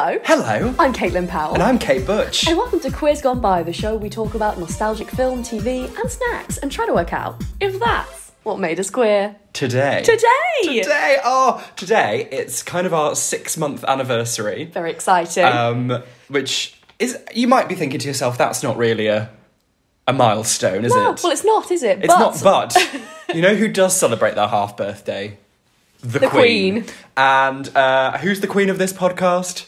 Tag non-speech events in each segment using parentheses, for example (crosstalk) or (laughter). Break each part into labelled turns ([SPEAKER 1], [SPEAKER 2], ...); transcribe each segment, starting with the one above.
[SPEAKER 1] Hello.
[SPEAKER 2] Hello.
[SPEAKER 1] I'm Caitlin Powell.
[SPEAKER 2] And I'm Kate Butch.
[SPEAKER 1] And welcome to Queers Gone By, the show we talk about nostalgic film, TV, and snacks and try to work out if that's what made us queer.
[SPEAKER 2] Today.
[SPEAKER 1] Today!
[SPEAKER 2] Today. Oh, today it's kind of our six month anniversary.
[SPEAKER 1] Very exciting.
[SPEAKER 2] Um, which is you might be thinking to yourself, that's not really a a milestone, is
[SPEAKER 1] no,
[SPEAKER 2] it?
[SPEAKER 1] well, it's not, is it?
[SPEAKER 2] it's not. But (laughs) you know who does celebrate their half birthday? The,
[SPEAKER 1] Queen.
[SPEAKER 2] And uh, who's the queen of this podcast?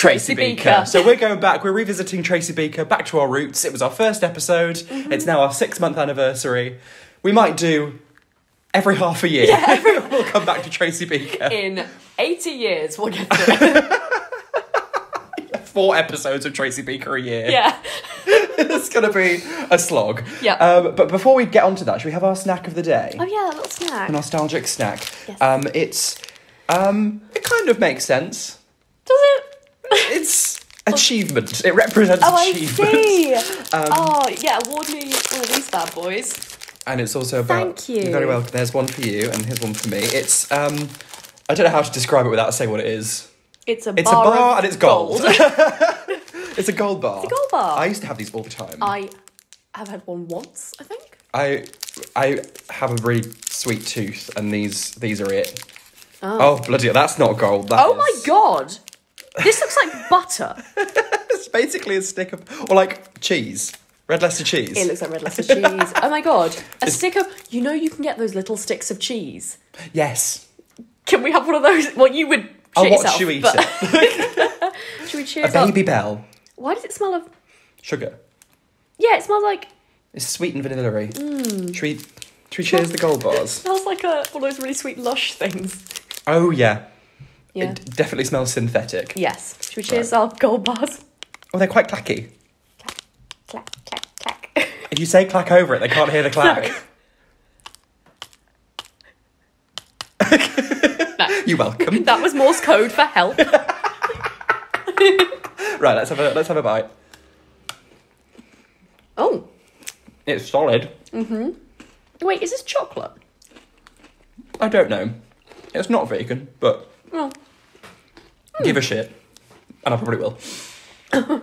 [SPEAKER 2] Tracy Beaker.
[SPEAKER 1] Beaker.
[SPEAKER 2] So we're going back. We're revisiting Tracy Beaker back to our roots. It was our first episode.
[SPEAKER 1] Mm-hmm.
[SPEAKER 2] It's now our six month anniversary. We might do every half a year. (laughs) we'll come back to Tracy Beaker.
[SPEAKER 1] In 80 years, we'll get to it. (laughs)
[SPEAKER 2] Four episodes of Tracy Beaker a year.
[SPEAKER 1] yeah. (laughs)
[SPEAKER 2] it's going to be a slog.
[SPEAKER 1] Yeah.
[SPEAKER 2] Um, but before we get onto that, should we have our snack of the day?
[SPEAKER 1] Oh, yeah, a little snack.
[SPEAKER 2] A nostalgic snack.
[SPEAKER 1] Yes.
[SPEAKER 2] Um, it's um, it kind of makes sense.
[SPEAKER 1] Does it?
[SPEAKER 2] It's achievement. It represents
[SPEAKER 1] Oh, I
[SPEAKER 2] achievement.
[SPEAKER 1] see. (laughs)
[SPEAKER 2] Um,
[SPEAKER 1] oh, yeah, award me one of these bad boys.
[SPEAKER 2] And it's also about.
[SPEAKER 1] Thank you.
[SPEAKER 2] You're very welcome. There's one for you, and here's one for me. It's um, I don't know how to describe it without saying what it is.
[SPEAKER 1] It's a
[SPEAKER 2] It's
[SPEAKER 1] bar,
[SPEAKER 2] a bar and it's gold. (laughs) it's a gold bar.
[SPEAKER 1] It's a gold bar.
[SPEAKER 2] I used to have these all the time.
[SPEAKER 1] I have had one once, I think.
[SPEAKER 2] I I have a really sweet tooth, and these these are it. Oh, bloody! That's not gold. that
[SPEAKER 1] Oh my god! This looks like butter. (laughs)
[SPEAKER 2] It's basically a stick of or like cheese, red Leicester cheese.
[SPEAKER 1] It looks like red Leicester cheese. Oh my god. A stick of. You know, you can get those little sticks of cheese.
[SPEAKER 2] yes.
[SPEAKER 1] Can we have one of those? Well, you would.
[SPEAKER 2] I'll
[SPEAKER 1] shit
[SPEAKER 2] watch
[SPEAKER 1] yourself,
[SPEAKER 2] you eat
[SPEAKER 1] but-
[SPEAKER 2] it. (laughs)
[SPEAKER 1] Should we
[SPEAKER 2] A
[SPEAKER 1] cheers up?
[SPEAKER 2] Babybel,
[SPEAKER 1] Why does it smell of.
[SPEAKER 2] sugar.
[SPEAKER 1] Yeah, it smells like.
[SPEAKER 2] It's sweet and vanilla-y.
[SPEAKER 1] Mm.
[SPEAKER 2] Should we, should we cheers the gold bars?
[SPEAKER 1] smells like a, one of those really sweet lush things.
[SPEAKER 2] Oh yeah.
[SPEAKER 1] Yeah.
[SPEAKER 2] It definitely smells synthetic.
[SPEAKER 1] Yes. Should we cheers our gold bars?
[SPEAKER 2] Oh, they're quite clacky.
[SPEAKER 1] Clack, clack, clack. clack.
[SPEAKER 2] If you say clack over it, they can't hear the clack.
[SPEAKER 1] Sorry. (laughs)
[SPEAKER 2] You're welcome.
[SPEAKER 1] that was Morse code for help. (laughs)
[SPEAKER 2] right, let's have a let's have a bite.
[SPEAKER 1] Oh.
[SPEAKER 2] It's solid. Mm-hmm.
[SPEAKER 1] Wait, is this chocolate?
[SPEAKER 2] I don't know. It's not vegan, but
[SPEAKER 1] Oh.
[SPEAKER 2] give a shit, and I probably will. (coughs)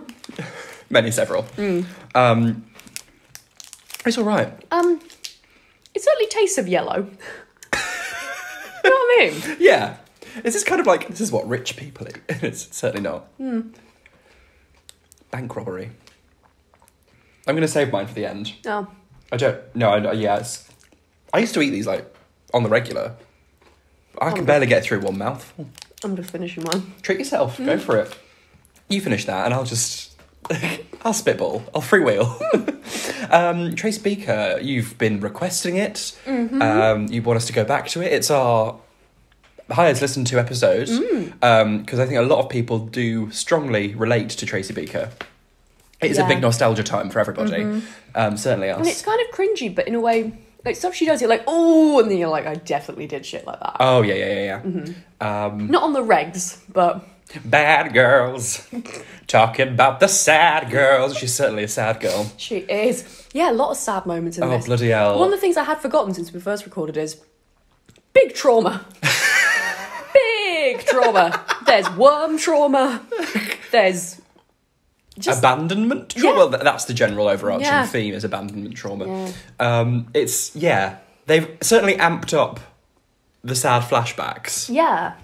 [SPEAKER 2] Many several. Um, it's all right.
[SPEAKER 1] Um, it certainly tastes of yellow. (laughs) you know what I mean?
[SPEAKER 2] Yeah. Is this kind of like this is what rich people eat? (laughs) it's certainly not. Bank robbery. I'm gonna save mine for the end.
[SPEAKER 1] Oh,
[SPEAKER 2] I don't. No, I, yeah. It's, I used to eat these like on the regular. I can barely get through one mouthful.
[SPEAKER 1] I'm just finishing mine.
[SPEAKER 2] Treat yourself. Go for it. You finish that, and I'll just. (laughs) I'll spitball. I'll freewheel. (laughs) um, Trace Beaker, you've been requesting it. Um, you want us to go back to it. It's our highest listened to episode because I think a lot of people do strongly relate to Tracy Beaker. It is a
[SPEAKER 1] Yeah.
[SPEAKER 2] big nostalgia time for everybody. Um, certainly us.
[SPEAKER 1] And it's kind of cringy, but in a way, like stuff she does, you're like, oh, and then you're like, I definitely did shit like that.
[SPEAKER 2] Oh yeah, yeah, yeah, yeah. Um,
[SPEAKER 1] Not on the regs, but
[SPEAKER 2] bad girls talking about the sad girls. She's certainly a sad girl.
[SPEAKER 1] she is. Yeah, a lot of sad moments in
[SPEAKER 2] Oh
[SPEAKER 1] this.
[SPEAKER 2] bloody hell!
[SPEAKER 1] One of the things I had forgotten since we first recorded is big trauma. (laughs) big trauma. There's worm trauma. There's just
[SPEAKER 2] abandonment trauma.
[SPEAKER 1] Yeah.
[SPEAKER 2] Well, that's the general overarching
[SPEAKER 1] Yeah.
[SPEAKER 2] theme is abandonment trauma.
[SPEAKER 1] Yeah.
[SPEAKER 2] Um, it's yeah, they've certainly amped up the sad flashbacks.
[SPEAKER 1] Yeah,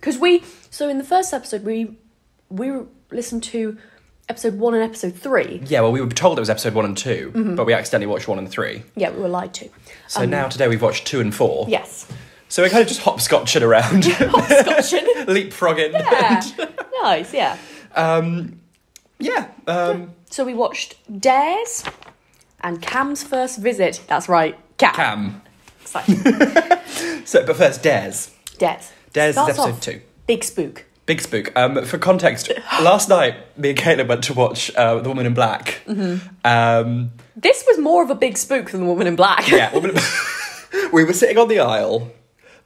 [SPEAKER 1] because we so in the first episode we we listened to episode one and episode three.
[SPEAKER 2] Yeah, well, we were told it was episode one and 2
[SPEAKER 1] Mm-hmm.
[SPEAKER 2] but we accidentally watched one and three.
[SPEAKER 1] Yeah, we were lied to.
[SPEAKER 2] So now today we've watched two and four.
[SPEAKER 1] Um, Yes,
[SPEAKER 2] So we're kind of just hopscotching around, (laughs)
[SPEAKER 1] hopscotching. (laughs)
[SPEAKER 2] leapfrogging.
[SPEAKER 1] yeah, (laughs) nice. Yeah.
[SPEAKER 2] Um, yeah. Um,
[SPEAKER 1] So we watched Dares and Cam's first visit. That's right, Cam.
[SPEAKER 2] Cam.
[SPEAKER 1] Exciting. (laughs)
[SPEAKER 2] So, but first, Dares.
[SPEAKER 1] Dares.
[SPEAKER 2] Dares is episode
[SPEAKER 1] off,
[SPEAKER 2] two.
[SPEAKER 1] Big spook.
[SPEAKER 2] Big spook. Um, for context, (gasps) last night me and Caitlin went to watch uh, The Woman in Black.
[SPEAKER 1] Mm-hmm.
[SPEAKER 2] Um,
[SPEAKER 1] This was more of a big spook than the Woman in Black.
[SPEAKER 2] yeah, Woman (laughs) in- (laughs) we were sitting on the aisle.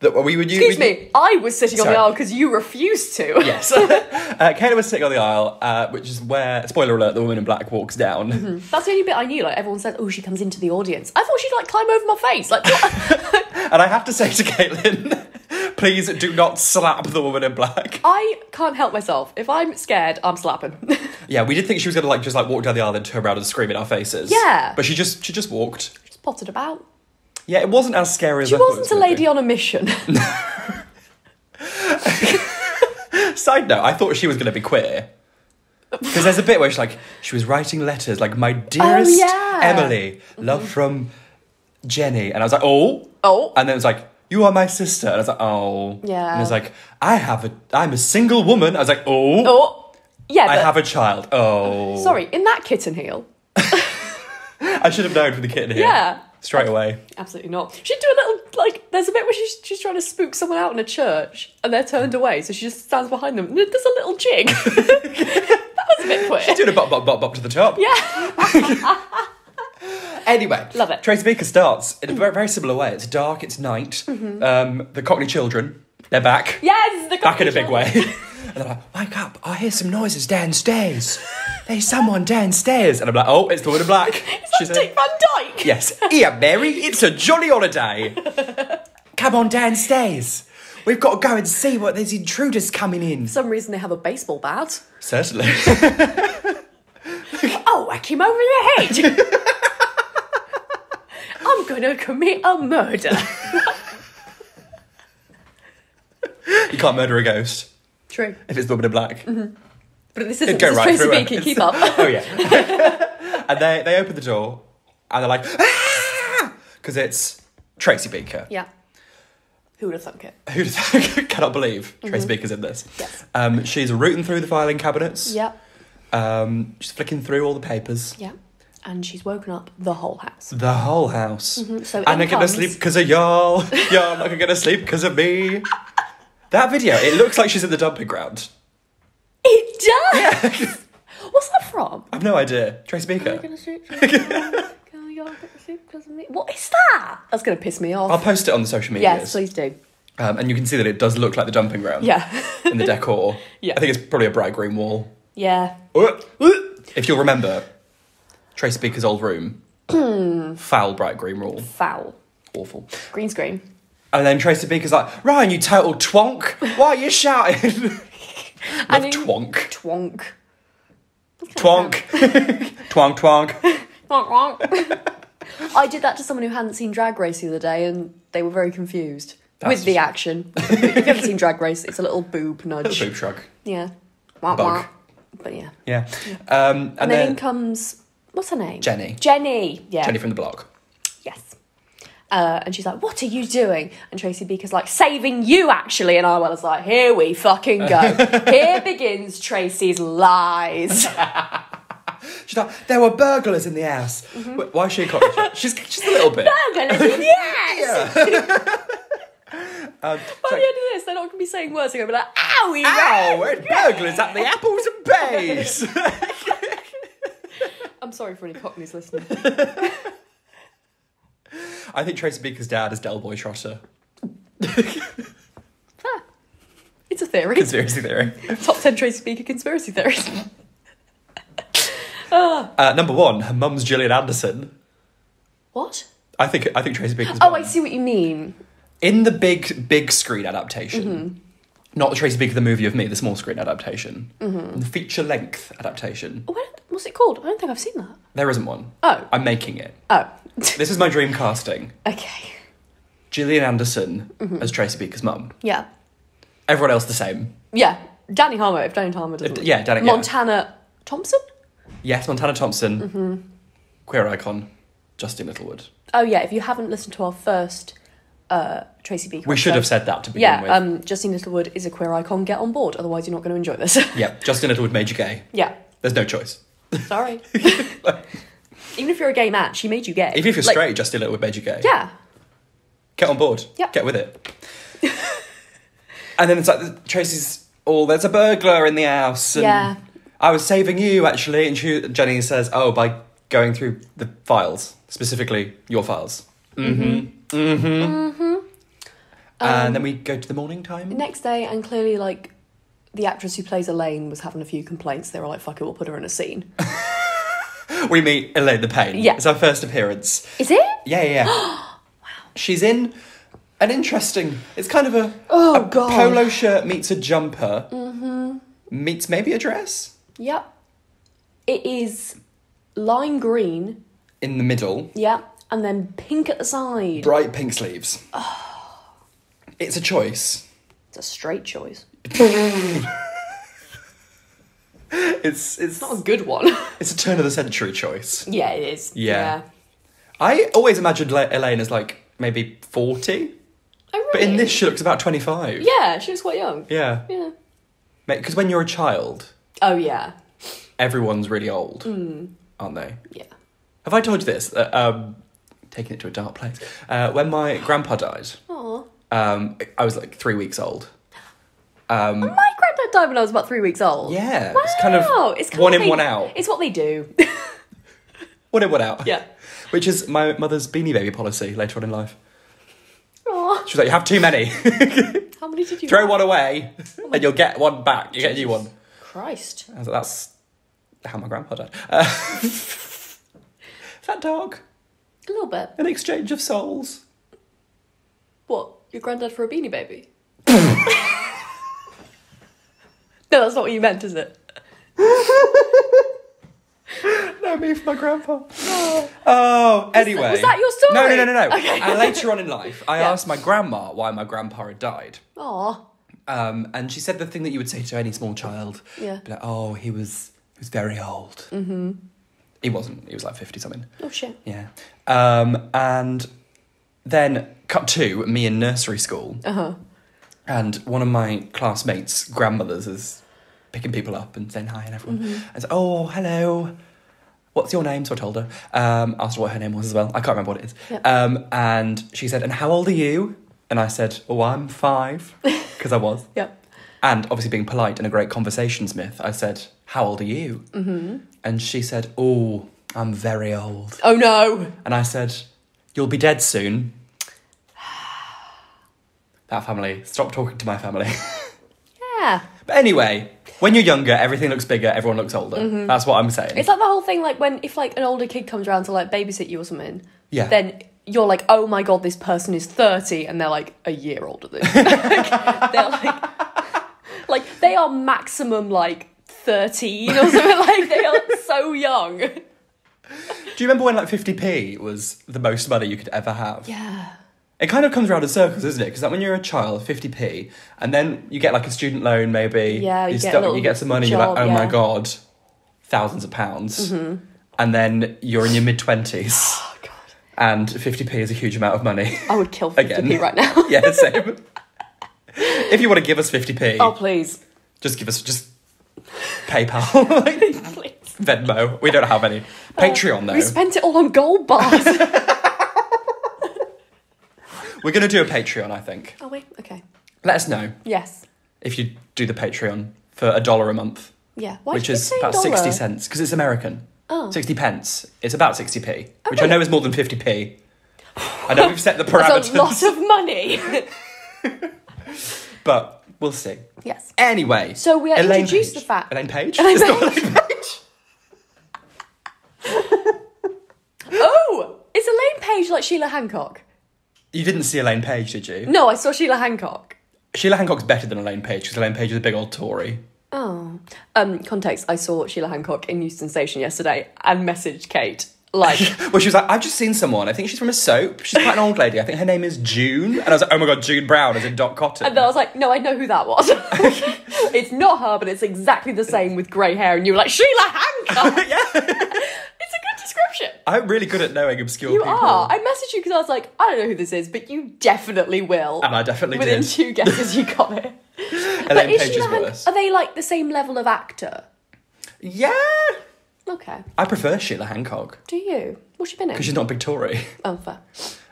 [SPEAKER 2] That we would
[SPEAKER 1] Excuse me, I was sitting on the aisle because you refused to.
[SPEAKER 2] Yes, (laughs) uh, Caitlin was sitting on the aisle, uh, which is where spoiler alert: the woman in black walks down.
[SPEAKER 1] That's the only bit I knew. Like everyone said, "Oh, she comes into the audience." I thought she'd like climb over my face. Like, what? (laughs)
[SPEAKER 2] And I have to say to Caitlin, (laughs) Please do not slap the woman in black.
[SPEAKER 1] I can't help myself. If I'm scared, I'm slapping.
[SPEAKER 2] Yeah, we did think she was gonna like just like walk down the aisle and turn around and scream in our faces.
[SPEAKER 1] Yeah.
[SPEAKER 2] But she just she just walked.
[SPEAKER 1] She Just potted about.
[SPEAKER 2] Yeah, it wasn't as scary as
[SPEAKER 1] She
[SPEAKER 2] I
[SPEAKER 1] wasn't
[SPEAKER 2] was
[SPEAKER 1] a lady on a mission. (laughs)
[SPEAKER 2] Side note, I thought she was gonna be queer. Because there's a bit where she's like, she was writing letters like, my oh, dearest
[SPEAKER 1] yeah.
[SPEAKER 2] Emily, love mm-hmm. from Jenny. And I was like, oh.
[SPEAKER 1] Oh.
[SPEAKER 2] And then it was like, you are my sister. And I was like, oh.
[SPEAKER 1] Yeah.
[SPEAKER 2] And it was like, I have a, I'm a single woman. I was like, oh.
[SPEAKER 1] oh, yeah.
[SPEAKER 2] I have a child. Oh.
[SPEAKER 1] Sorry, in that kitten heel. (laughs)
[SPEAKER 2] I should have known from the kitten here.
[SPEAKER 1] Yeah.
[SPEAKER 2] Straight away.
[SPEAKER 1] Absolutely not. She'd do a little like. There's a bit where she's she's trying to spook someone out in a church, and they're turned away, so she just stands behind them. and There's a little jig. (laughs) that was a bit queer.
[SPEAKER 2] She's doing a bop, bop, bop, bop to the top.
[SPEAKER 1] yeah. (laughs)
[SPEAKER 2] Anyway,
[SPEAKER 1] Love it.
[SPEAKER 2] Tracy Beaker starts in a very, very similar way. It's dark, it's night.
[SPEAKER 1] Mm-hmm.
[SPEAKER 2] Um, the Cockney children, they're back.
[SPEAKER 1] Yes. The
[SPEAKER 2] Back in a big
[SPEAKER 1] shop.
[SPEAKER 2] way. (laughs) and they're like, wake up, I hear some noises downstairs. There's someone downstairs. And I'm like, oh, it's the woman in black. (laughs)
[SPEAKER 1] Is that Dick Van Dyke?
[SPEAKER 2] yes. Here, Mary, it's a jolly holiday. (laughs) Come on downstairs. We've got to go and see what there's intruders coming in.
[SPEAKER 1] For some reason, they have a baseball bat.
[SPEAKER 2] Certainly. (laughs)
[SPEAKER 1] Oh, whack him over the head. I'm gonna commit a murder.
[SPEAKER 2] you can't murder a ghost
[SPEAKER 1] True.
[SPEAKER 2] if it's woman in black.
[SPEAKER 1] But this isn't
[SPEAKER 2] go
[SPEAKER 1] this is
[SPEAKER 2] right
[SPEAKER 1] Tracy
[SPEAKER 2] through her.
[SPEAKER 1] Beaker. Keep up.
[SPEAKER 2] Oh yeah. and they they open the door and they're like, because it's Tracy Beaker.
[SPEAKER 1] yeah. Who would have thunk it?
[SPEAKER 2] Who does (laughs) cannot believe Tracy Beaker's in this.
[SPEAKER 1] Yes.
[SPEAKER 2] Um, she's rooting through the filing cabinets.
[SPEAKER 1] Yeah.
[SPEAKER 2] Um, she's flicking through all the papers.
[SPEAKER 1] Yeah. And she's woken up the whole house.
[SPEAKER 2] The whole house.
[SPEAKER 1] Mm-hmm. So
[SPEAKER 2] I'm
[SPEAKER 1] in
[SPEAKER 2] not gonna
[SPEAKER 1] comes-
[SPEAKER 2] sleep because of y'all. (laughs) y'all not gonna sleep because of me. That video, it looks like she's in the dumping ground.
[SPEAKER 1] It does. Yeah. (laughs) What's that from?
[SPEAKER 2] I've no idea. Tracy Beaker.
[SPEAKER 1] Gonna sleep, gonna sleep 'cause of me. What is that? That's gonna piss me off.
[SPEAKER 2] I'll post it on the social media.
[SPEAKER 1] yes, please do.
[SPEAKER 2] Um, and you can see that it does look like the dumping ground.
[SPEAKER 1] Yeah.
[SPEAKER 2] in the decor. (laughs)
[SPEAKER 1] Yeah.
[SPEAKER 2] I think it's probably a bright green wall.
[SPEAKER 1] yeah.
[SPEAKER 2] If you'll remember, Tracy Beaker's old room,
[SPEAKER 1] Hmm.
[SPEAKER 2] foul bright green wall,
[SPEAKER 1] Foul.
[SPEAKER 2] awful.
[SPEAKER 1] Green screen.
[SPEAKER 2] And then Tracy Beaker's like, Ryan, you total twonk. Why are you shouting? (laughs) (laughs)
[SPEAKER 1] And in-
[SPEAKER 2] twonk.
[SPEAKER 1] Twonk. (laughs)
[SPEAKER 2] Twonk. twonk, twonk.
[SPEAKER 1] Wonk, wonk. I did that to someone who hadn't seen Drag Race the other day, and they were very confused
[SPEAKER 2] That's-
[SPEAKER 1] with the action. if you haven't seen Drag Race, it's a little boob nudge.
[SPEAKER 2] Boob shrug.
[SPEAKER 1] Yeah. Wonk,
[SPEAKER 2] Bug.
[SPEAKER 1] wonk. But yeah.
[SPEAKER 2] Yeah. Um, and,
[SPEAKER 1] And, then,
[SPEAKER 2] then
[SPEAKER 1] in comes what's her name?
[SPEAKER 2] Jenny.
[SPEAKER 1] Jenny. Yeah.
[SPEAKER 2] Jenny from the block.
[SPEAKER 1] Uh, and she's like, "What are you doing?" And Tracy Beaker's like, "Saving you, actually." And I was like, "Here we fucking go. (laughs) Here begins Tracy's lies." (laughs)
[SPEAKER 2] She's like, there were burglars in the house.
[SPEAKER 1] Mm-hmm.
[SPEAKER 2] Wait, Why is she a cockney? (laughs) She's just a little bit.
[SPEAKER 1] Burglars, yes.
[SPEAKER 2] Um,
[SPEAKER 1] By
[SPEAKER 2] she's
[SPEAKER 1] the end of this, they're not going to be saying words. They're going to be like, "Owie,
[SPEAKER 2] Ow,
[SPEAKER 1] Ren."
[SPEAKER 2] it's burglars at the apples and bays.
[SPEAKER 1] I'm sorry for any Cockneys listening.
[SPEAKER 2] I think Tracy Beaker's dad is Del Boy Trotter. (laughs)
[SPEAKER 1] It's a theory.
[SPEAKER 2] Conspiracy theory.
[SPEAKER 1] Top ten Tracy Beaker conspiracy theories. (laughs)
[SPEAKER 2] Uh, number one, her mum's Gillian Anderson.
[SPEAKER 1] what?
[SPEAKER 2] I think I think Tracy Beaker's.
[SPEAKER 1] Oh,
[SPEAKER 2] mum.
[SPEAKER 1] I see what you mean.
[SPEAKER 2] In the big big screen adaptation,
[SPEAKER 1] Mm-hmm.
[SPEAKER 2] not the Tracy Beaker the movie of me, the small screen adaptation,
[SPEAKER 1] Mm-hmm.
[SPEAKER 2] the feature length adaptation.
[SPEAKER 1] I what's it called? I don't think I've seen that.
[SPEAKER 2] There isn't one.
[SPEAKER 1] Oh.
[SPEAKER 2] I'm making it.
[SPEAKER 1] Oh.
[SPEAKER 2] This is my dream casting.
[SPEAKER 1] okay.
[SPEAKER 2] Gillian Anderson
[SPEAKER 1] Mm-hmm.
[SPEAKER 2] as Tracy Beaker's mum.
[SPEAKER 1] Yeah.
[SPEAKER 2] Everyone else the same.
[SPEAKER 1] Yeah. Dani Harmer, if Dani Harmer doesn't.
[SPEAKER 2] If- yeah, Dani- yeah.
[SPEAKER 1] Montanna Thompson?
[SPEAKER 2] Yes, Montanna Thompson,
[SPEAKER 1] Mm-hmm.
[SPEAKER 2] queer icon, Justine Littlewood.
[SPEAKER 1] Oh, yeah, if you haven't listened to our first uh, Tracy Beaker.
[SPEAKER 2] We should have said that to begin
[SPEAKER 1] Yeah,
[SPEAKER 2] with.
[SPEAKER 1] um, Justine Littlewood is a queer icon. Get on board, otherwise you're not going to enjoy this.
[SPEAKER 2] yeah, Justine Littlewood made you gay. (laughs)
[SPEAKER 1] yeah,
[SPEAKER 2] There's no choice.
[SPEAKER 1] sorry. (laughs) (laughs) Even if you're a gay man, she made you gay.
[SPEAKER 2] Even if you're
[SPEAKER 1] Like,
[SPEAKER 2] straight, Justine Littlewood made you gay.
[SPEAKER 1] Yeah,
[SPEAKER 2] Get on board.
[SPEAKER 1] Yep.
[SPEAKER 2] Get with it. and then it's like Tracy's all there's a burglar in the house. And
[SPEAKER 1] Yeah.
[SPEAKER 2] I was saving you actually, and she, Jenny says, "Oh, by going through the files, specifically your files." Mm-hmm. Mm-hmm. and then we go to the morning time.
[SPEAKER 1] next day, and clearly, like, the actress who plays Elaine was having a few complaints. They were like, fuck it, we'll put her in a scene. (laughs)
[SPEAKER 2] We meet Elaine the Pain.
[SPEAKER 1] Yeah.
[SPEAKER 2] It's our first appearance.
[SPEAKER 1] Is it?
[SPEAKER 2] Yeah, yeah. yeah. (gasps) Wow. She's in an interesting. It's kind of a
[SPEAKER 1] Oh,
[SPEAKER 2] a
[SPEAKER 1] God.
[SPEAKER 2] polo shirt meets a jumper Mhm. meets maybe a dress
[SPEAKER 1] Yep. It is lime green.
[SPEAKER 2] in the middle,
[SPEAKER 1] Yep. And then pink at the side.
[SPEAKER 2] bright pink sleeves. It's a choice.
[SPEAKER 1] It's a straight choice. (laughs)
[SPEAKER 2] It's it's
[SPEAKER 1] Not a good one. (laughs)
[SPEAKER 2] it's a turn of the century choice.
[SPEAKER 1] yeah, it is.
[SPEAKER 2] Yeah. I always imagined Le- Elaine as like maybe forty,
[SPEAKER 1] Oh,
[SPEAKER 2] but in this she looks about twenty five.
[SPEAKER 1] Yeah, she was quite young.
[SPEAKER 2] Yeah.
[SPEAKER 1] Yeah.
[SPEAKER 2] Because when you're a child,
[SPEAKER 1] Oh, yeah.
[SPEAKER 2] everyone's really old,
[SPEAKER 1] Hmm.
[SPEAKER 2] aren't they?
[SPEAKER 1] Yeah.
[SPEAKER 2] Have I told you this? Uh, um, taking it to a dark place. Uh, when my grandpa died, um, I was like three weeks old. Um,
[SPEAKER 1] My granddad died when I was about three weeks old.
[SPEAKER 2] yeah,
[SPEAKER 1] Wow.
[SPEAKER 2] it's kind of
[SPEAKER 1] it's kind
[SPEAKER 2] one
[SPEAKER 1] of
[SPEAKER 2] in,
[SPEAKER 1] they-
[SPEAKER 2] one out.
[SPEAKER 1] It's what they do. (laughs)
[SPEAKER 2] One in, one out.
[SPEAKER 1] yeah.
[SPEAKER 2] Which is my mother's beanie baby policy later on in life.
[SPEAKER 1] Aw.
[SPEAKER 2] She was like, you have too many. (laughs)
[SPEAKER 1] How many did you
[SPEAKER 2] Throw
[SPEAKER 1] have?
[SPEAKER 2] one away (laughs) and you'll get one back. You get a new one.
[SPEAKER 1] Christ.
[SPEAKER 2] I was like, that's how my grandpa died. Uh, is that dark?
[SPEAKER 1] A little bit.
[SPEAKER 2] An exchange of souls.
[SPEAKER 1] What? Your granddad for a beanie baby? No, that's not what you meant, is it? (laughs)
[SPEAKER 2] No, me for my grandpa. Oh, anyway.
[SPEAKER 1] was that your story?
[SPEAKER 2] No, no, no, no, no. (laughs)
[SPEAKER 1] Okay.
[SPEAKER 2] And later on in life, I
[SPEAKER 1] Yeah.
[SPEAKER 2] asked my grandma why my grandpa had died.
[SPEAKER 1] Aw.
[SPEAKER 2] Um, and she said the thing that you would say to any small child.
[SPEAKER 1] Yeah.
[SPEAKER 2] Be like, oh, he was he was very old. Mm-hmm. He wasn't. He was like fifty something.
[SPEAKER 1] Oh, shit.
[SPEAKER 2] Yeah. Um, and then cut to me in nursery school,
[SPEAKER 1] Uh huh.
[SPEAKER 2] And one of my classmates' grandmothers is picking people up and saying hi and everyone.
[SPEAKER 1] Mm-hmm.
[SPEAKER 2] And so, oh, hello. What's your name? So I told her. Um, asked her what her name was as well. I can't remember what it is.
[SPEAKER 1] Yep.
[SPEAKER 2] Um, and she said, "And how old are you?" And I said, "Oh, I'm five, (laughs) because I was."
[SPEAKER 1] Yep.
[SPEAKER 2] And obviously, being polite and a great conversation smith, I said, How old are you? Mm-hmm. And she said, Oh, I'm very old.
[SPEAKER 1] Oh, no.
[SPEAKER 2] And I said, You'll be dead soon. That family, stop talking to my family. (laughs)
[SPEAKER 1] Yeah.
[SPEAKER 2] but anyway, when you're younger, everything looks bigger, everyone looks older. Mm-hmm. That's what I'm saying.
[SPEAKER 1] It's like the whole thing, like when if like an older kid comes around to like babysit you or something,
[SPEAKER 2] Yeah.
[SPEAKER 1] then you're like, oh my god, this person is thirty, and they're like a year older than you. (laughs) Like, they're like, (laughs) like they are maximum like thirteen or something. Like they are so young.
[SPEAKER 2] Do you remember when like 50p was the most money you could ever have?
[SPEAKER 1] Yeah.
[SPEAKER 2] It kind of comes around in circles, isn't it? Because like when you're a child, 50p, and then you get like a student loan, maybe.
[SPEAKER 1] Yeah, you
[SPEAKER 2] you,
[SPEAKER 1] get
[SPEAKER 2] start- you get some money,
[SPEAKER 1] job,
[SPEAKER 2] you're like, oh my
[SPEAKER 1] yeah. Mm-hmm.
[SPEAKER 2] god, thousands of pounds. And then you're in your mid 20s, (gasps)
[SPEAKER 1] Oh god.
[SPEAKER 2] and 50p is a huge amount of money.
[SPEAKER 1] I would kill (laughs) fifty
[SPEAKER 2] Again.
[SPEAKER 1] p right now. (laughs)
[SPEAKER 2] yeah, same. (laughs) if you want to give us 50p,
[SPEAKER 1] oh please,
[SPEAKER 2] just give us, just PayPal,
[SPEAKER 1] please.
[SPEAKER 2] Venmo. We don't have any. Patreon, though.
[SPEAKER 1] We spent it all on gold bars.
[SPEAKER 2] We're going to do a Patreon, I think.
[SPEAKER 1] oh wait. Okay.
[SPEAKER 2] Let us know
[SPEAKER 1] Yes.
[SPEAKER 2] if you do the Patreon for a dollar a month.
[SPEAKER 1] Yeah. Why
[SPEAKER 2] which
[SPEAKER 1] did you
[SPEAKER 2] is
[SPEAKER 1] say
[SPEAKER 2] about
[SPEAKER 1] dollar?
[SPEAKER 2] 60 cents because it's American.
[SPEAKER 1] Oh.
[SPEAKER 2] 60 pence. It's about 60p,
[SPEAKER 1] Oh,
[SPEAKER 2] which I
[SPEAKER 1] really?
[SPEAKER 2] know is more than 50p. I know we've set the (sighs)
[SPEAKER 1] That's a lot of money. (laughs)
[SPEAKER 2] but we'll see.
[SPEAKER 1] yes.
[SPEAKER 2] Anyway,
[SPEAKER 1] So we are
[SPEAKER 2] Elaine
[SPEAKER 1] introduced
[SPEAKER 2] Paige.
[SPEAKER 1] the fact-
[SPEAKER 2] Elaine Paige?
[SPEAKER 1] Elaine
[SPEAKER 2] It's not
[SPEAKER 1] Paige.
[SPEAKER 2] Elaine Paige. (laughs)
[SPEAKER 1] Oh, is Elaine Paige like Sheila Hancock?
[SPEAKER 2] You didn't see Elaine Paige, did you?
[SPEAKER 1] No, I saw Sheila Hancock.
[SPEAKER 2] Sheila Hancock's better than Elaine Paige because Elaine Paige is a big old Tory.
[SPEAKER 1] Oh. Um, context, I saw Sheila Hancock in Euston Station yesterday and messaged Kate. Like, (laughs)
[SPEAKER 2] Well, she was like, I've just seen someone. I think she's from a soap. She's quite an old lady. I think her name is June. And I was like, oh my god, June Brown, as in Dot Cotton.
[SPEAKER 1] and then I was like, no, I know who that was. (laughs) (laughs) it's not her, but it's exactly the same with grey hair. And you were like, Sheila Hancock!
[SPEAKER 2] yeah.
[SPEAKER 1] It's a good description.
[SPEAKER 2] I'm really good at knowing obscure
[SPEAKER 1] You
[SPEAKER 2] people.
[SPEAKER 1] are. I messaged you because I was like, I don't know who this is, but you definitely will.
[SPEAKER 2] And I definitely
[SPEAKER 1] Within
[SPEAKER 2] did.
[SPEAKER 1] two guesses, you got it. (laughs) but
[SPEAKER 2] Elaine
[SPEAKER 1] is
[SPEAKER 2] Paige is
[SPEAKER 1] Sheila Hancock,
[SPEAKER 2] worse.
[SPEAKER 1] are they like the same level of actor?
[SPEAKER 2] Yeah.
[SPEAKER 1] Okay.
[SPEAKER 2] I prefer Sheila Hancock
[SPEAKER 1] Do you? What's she been in?
[SPEAKER 2] because she's not a big Tory.
[SPEAKER 1] Oh, fair.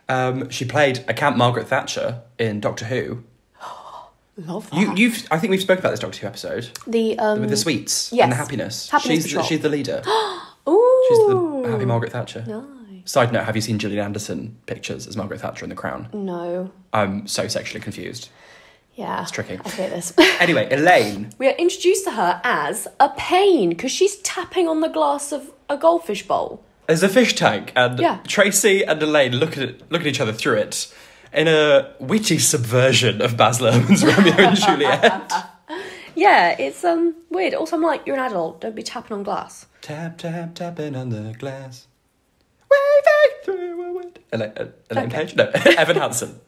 [SPEAKER 2] Um, she played a Camp Margaret Thatcher in Doctor Who. (gasps)
[SPEAKER 1] Love that.
[SPEAKER 2] You, you've, I think we've spoken about this Doctor Who episode
[SPEAKER 1] the um.
[SPEAKER 2] with the sweets
[SPEAKER 1] yes.
[SPEAKER 2] and the happiness.
[SPEAKER 1] Happiness
[SPEAKER 2] she's, the,
[SPEAKER 1] Patrol.
[SPEAKER 2] she's the leader. (gasps) (gasps)
[SPEAKER 1] Ooh.
[SPEAKER 2] She's the happy Margaret Thatcher.
[SPEAKER 1] Nice.
[SPEAKER 2] Side note: Have you seen Gillian Anderson pictures as Margaret Thatcher in The Crown?
[SPEAKER 1] No.
[SPEAKER 2] I'm so sexually confused.
[SPEAKER 1] Yeah.
[SPEAKER 2] It's tricky.
[SPEAKER 1] I hate this. (laughs)
[SPEAKER 2] Anyway, Elaine.
[SPEAKER 1] we are introduced to her as a pain because she's tapping on the glass of a goldfish bowl.
[SPEAKER 2] There's a fish tank, and
[SPEAKER 1] Yeah.
[SPEAKER 2] Tracy and Elaine look at it, look at each other through it, in a witty subversion of Baz Luhrmann's (laughs) Romeo and Juliet.
[SPEAKER 1] Yeah, it's um weird. Also, I'm like, you're an adult. Don't be tapping on glass.
[SPEAKER 2] tap, tap, tapping on the glass. Waving through a wind. Elaine, uh, Elaine
[SPEAKER 1] Okay.
[SPEAKER 2] Page? No, (laughs) Evan Hansen.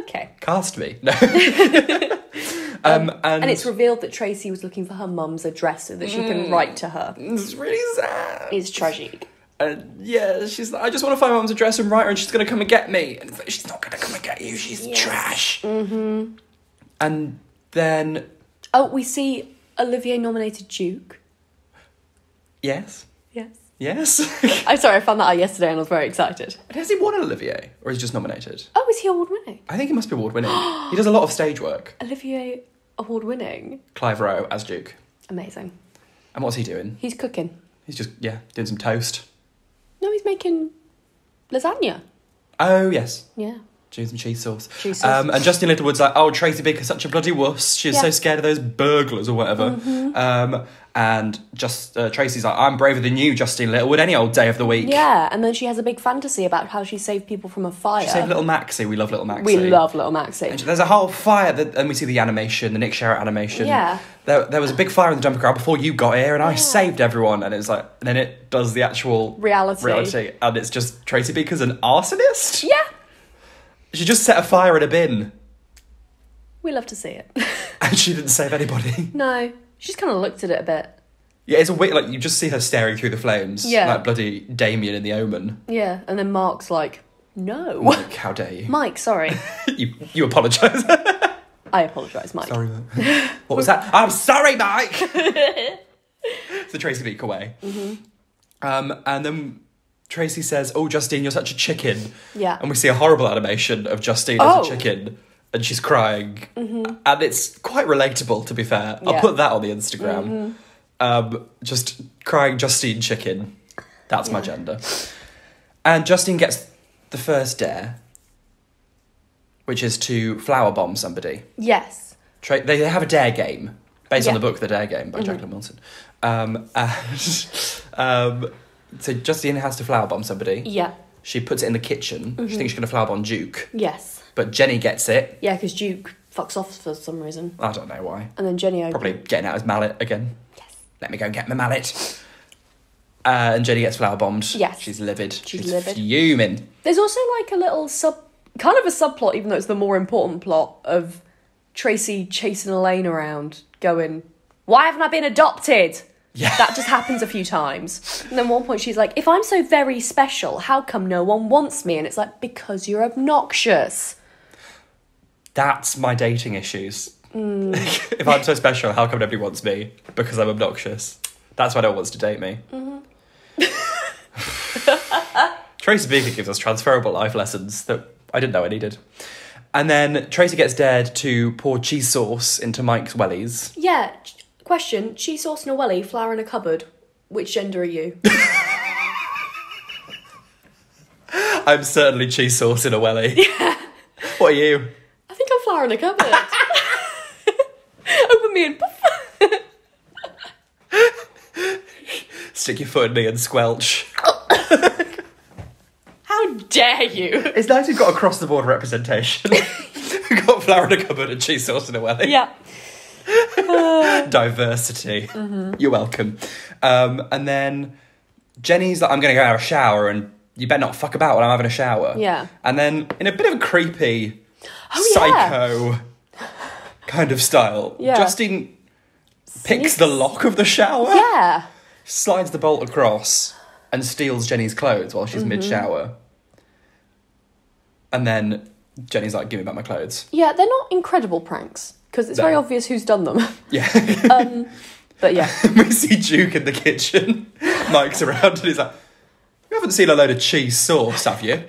[SPEAKER 1] Okay.
[SPEAKER 2] Cast me. No. (laughs) um, and,
[SPEAKER 1] And it's revealed that Tracy was looking for her mum's address so that she can write to her.
[SPEAKER 2] it's really sad.
[SPEAKER 1] It's tragic.
[SPEAKER 2] And yeah, she's like, I just want to find my mum's address and write her, and she's going to come and get me. And it's like, she's not going to come and get you. She's
[SPEAKER 1] Yes.
[SPEAKER 2] trash. Mm-hmm. And then,
[SPEAKER 1] Oh, we see Olivier nominated Duke.
[SPEAKER 2] yes,
[SPEAKER 1] Yes.
[SPEAKER 2] yes. (laughs)
[SPEAKER 1] I'm sorry, I found that out yesterday and I was very excited.
[SPEAKER 2] Has he won an Olivier, or is he just nominated?
[SPEAKER 1] Oh, is he award winning?
[SPEAKER 2] I think he must be award winning. he does a lot of stage work. (gasps)
[SPEAKER 1] Olivier award winning.
[SPEAKER 2] Clive Rowe as Duke.
[SPEAKER 1] Amazing.
[SPEAKER 2] And what's he doing?
[SPEAKER 1] He's cooking.
[SPEAKER 2] He's just yeah doing some toast.
[SPEAKER 1] No, he's making lasagna.
[SPEAKER 2] Oh yes,
[SPEAKER 1] Yeah.
[SPEAKER 2] Doing some cheese sauce.
[SPEAKER 1] Cheese
[SPEAKER 2] Um, and Justine Littlewood's like, oh Tracy Beaker's such a bloody wuss. She's so
[SPEAKER 1] Yeah. Mm-hmm.
[SPEAKER 2] scared of those burglars or whatever. Um, and just uh, Tracy's like, I'm braver than you, Justine Littlewood. Any old day of the week.
[SPEAKER 1] Yeah, and then she has a big fantasy about how she saved people from a fire.
[SPEAKER 2] She saved little Maxie. We love little Maxie.
[SPEAKER 1] we love little Maxie.
[SPEAKER 2] And there's a whole fire, that, and we see the animation, the Nick Sharratt animation.
[SPEAKER 1] Yeah.
[SPEAKER 2] There, there was a big fire in the dumping ground before you got here, and I saved everyone. And it's like, and then it does the actual
[SPEAKER 1] Reality.
[SPEAKER 2] reality, and it's just Tracy Beaker's an arsonist.
[SPEAKER 1] Yeah,
[SPEAKER 2] She just set a fire in a bin,
[SPEAKER 1] we love to see it. (laughs)
[SPEAKER 2] and she didn't save anybody.
[SPEAKER 1] no, she's kind of looked at it a bit.
[SPEAKER 2] Yeah, it's a weird. Like you just see her staring through the flames,
[SPEAKER 1] Yeah.
[SPEAKER 2] like bloody Damien in The Omen.
[SPEAKER 1] Yeah, and then Mark's like, no.
[SPEAKER 2] Mike, how dare you?
[SPEAKER 1] Mike, sorry. (laughs)
[SPEAKER 2] you you apologise. (laughs)
[SPEAKER 1] I apologise, Mike.
[SPEAKER 2] sorry, Mike. what was that? I'm sorry, Mike. it's the Tracy Beaker way.
[SPEAKER 1] Mm-hmm.
[SPEAKER 2] Um, and then Tracy says, "Oh, Justine, you're such a chicken."
[SPEAKER 1] Yeah.
[SPEAKER 2] And we see a horrible animation of Justine as
[SPEAKER 1] Oh.
[SPEAKER 2] a chicken, and she's crying, mm-hmm. and it's quite relatable. To be fair,
[SPEAKER 1] yeah.
[SPEAKER 2] I'll put that on the Instagram. Um, just crying Justine chicken. That's my gender. And Justine gets the first dare, which is to flower bomb somebody.
[SPEAKER 1] Yes.
[SPEAKER 2] Tra- they have a dare game based on the book The Dare Game by Jacqueline Wilson. Um, (laughs) and, um, so Justine has to flower bomb somebody.
[SPEAKER 1] Yeah.
[SPEAKER 2] She puts it in the kitchen. She thinks she's going to flower bomb Duke.
[SPEAKER 1] Yes.
[SPEAKER 2] But Jenny gets it.
[SPEAKER 1] Yeah, because Duke fucks off for some reason.
[SPEAKER 2] I don't know why.
[SPEAKER 1] And then Jenny.
[SPEAKER 2] Probably getting out his mallet again.
[SPEAKER 1] Yes.
[SPEAKER 2] Let me go and get my mallet. Uh, and Jenny gets flower bombed.
[SPEAKER 1] Yes.
[SPEAKER 2] She's livid.
[SPEAKER 1] She's livid.
[SPEAKER 2] fuming.
[SPEAKER 1] There's also like a little sub, kind of a subplot, even though it's the more important plot of Tracy chasing Elaine around, going, "Why haven't I been adopted?"
[SPEAKER 2] Yeah.
[SPEAKER 1] That just happens a few times. And then one point she's like, "If I'm so very special, how come no one wants me?" And it's like, "Because you're obnoxious."
[SPEAKER 2] That's my dating issues.
[SPEAKER 1] Mm. (laughs)
[SPEAKER 2] if I'm so special, how come nobody wants me? Because I'm obnoxious. That's why no one wants to date me.
[SPEAKER 1] Mm-hmm. (laughs)
[SPEAKER 2] Tracy Beaker gives us transferable life lessons that I didn't know I needed. And then Tracy gets dared to pour cheese sauce into Mike's wellies.
[SPEAKER 1] Yeah. Question: Cheese sauce in a welly, flour in a cupboard. Which gender are you? (laughs)
[SPEAKER 2] I'm certainly cheese sauce in a welly. (laughs) Yeah. What are you?
[SPEAKER 1] I think I'm flour in a cupboard. (laughs) Open me and poof.
[SPEAKER 2] Stick your foot in me and squelch.
[SPEAKER 1] How dare you?
[SPEAKER 2] It's nice you've got across the board representation. We've got flour in a cupboard and cheese sauce in a welly.
[SPEAKER 1] Yeah. (laughs)
[SPEAKER 2] diversity. You're welcome. Um, and then Jenny's like, I'm going to go have a shower and you better not fuck about while I'm having a shower.
[SPEAKER 1] Yeah.
[SPEAKER 2] And then in a bit of a creepy,
[SPEAKER 1] Oh, yeah.
[SPEAKER 2] psycho kind of style,
[SPEAKER 1] Yeah.
[SPEAKER 2] Justine picks the lock of the shower,
[SPEAKER 1] Yeah.
[SPEAKER 2] slides the bolt across, and steals Jenny's clothes while she's
[SPEAKER 1] Mm-hmm.
[SPEAKER 2] mid shower. And then Jenny's like, give me back my clothes.
[SPEAKER 1] Yeah, they're not incredible pranks because it's very obvious who's done them. (laughs)
[SPEAKER 2] Yeah. (laughs)
[SPEAKER 1] um, but yeah, (laughs)
[SPEAKER 2] we see Duke in the kitchen. Mike's around and he's like, You haven't seen a load of cheese sauce, have you?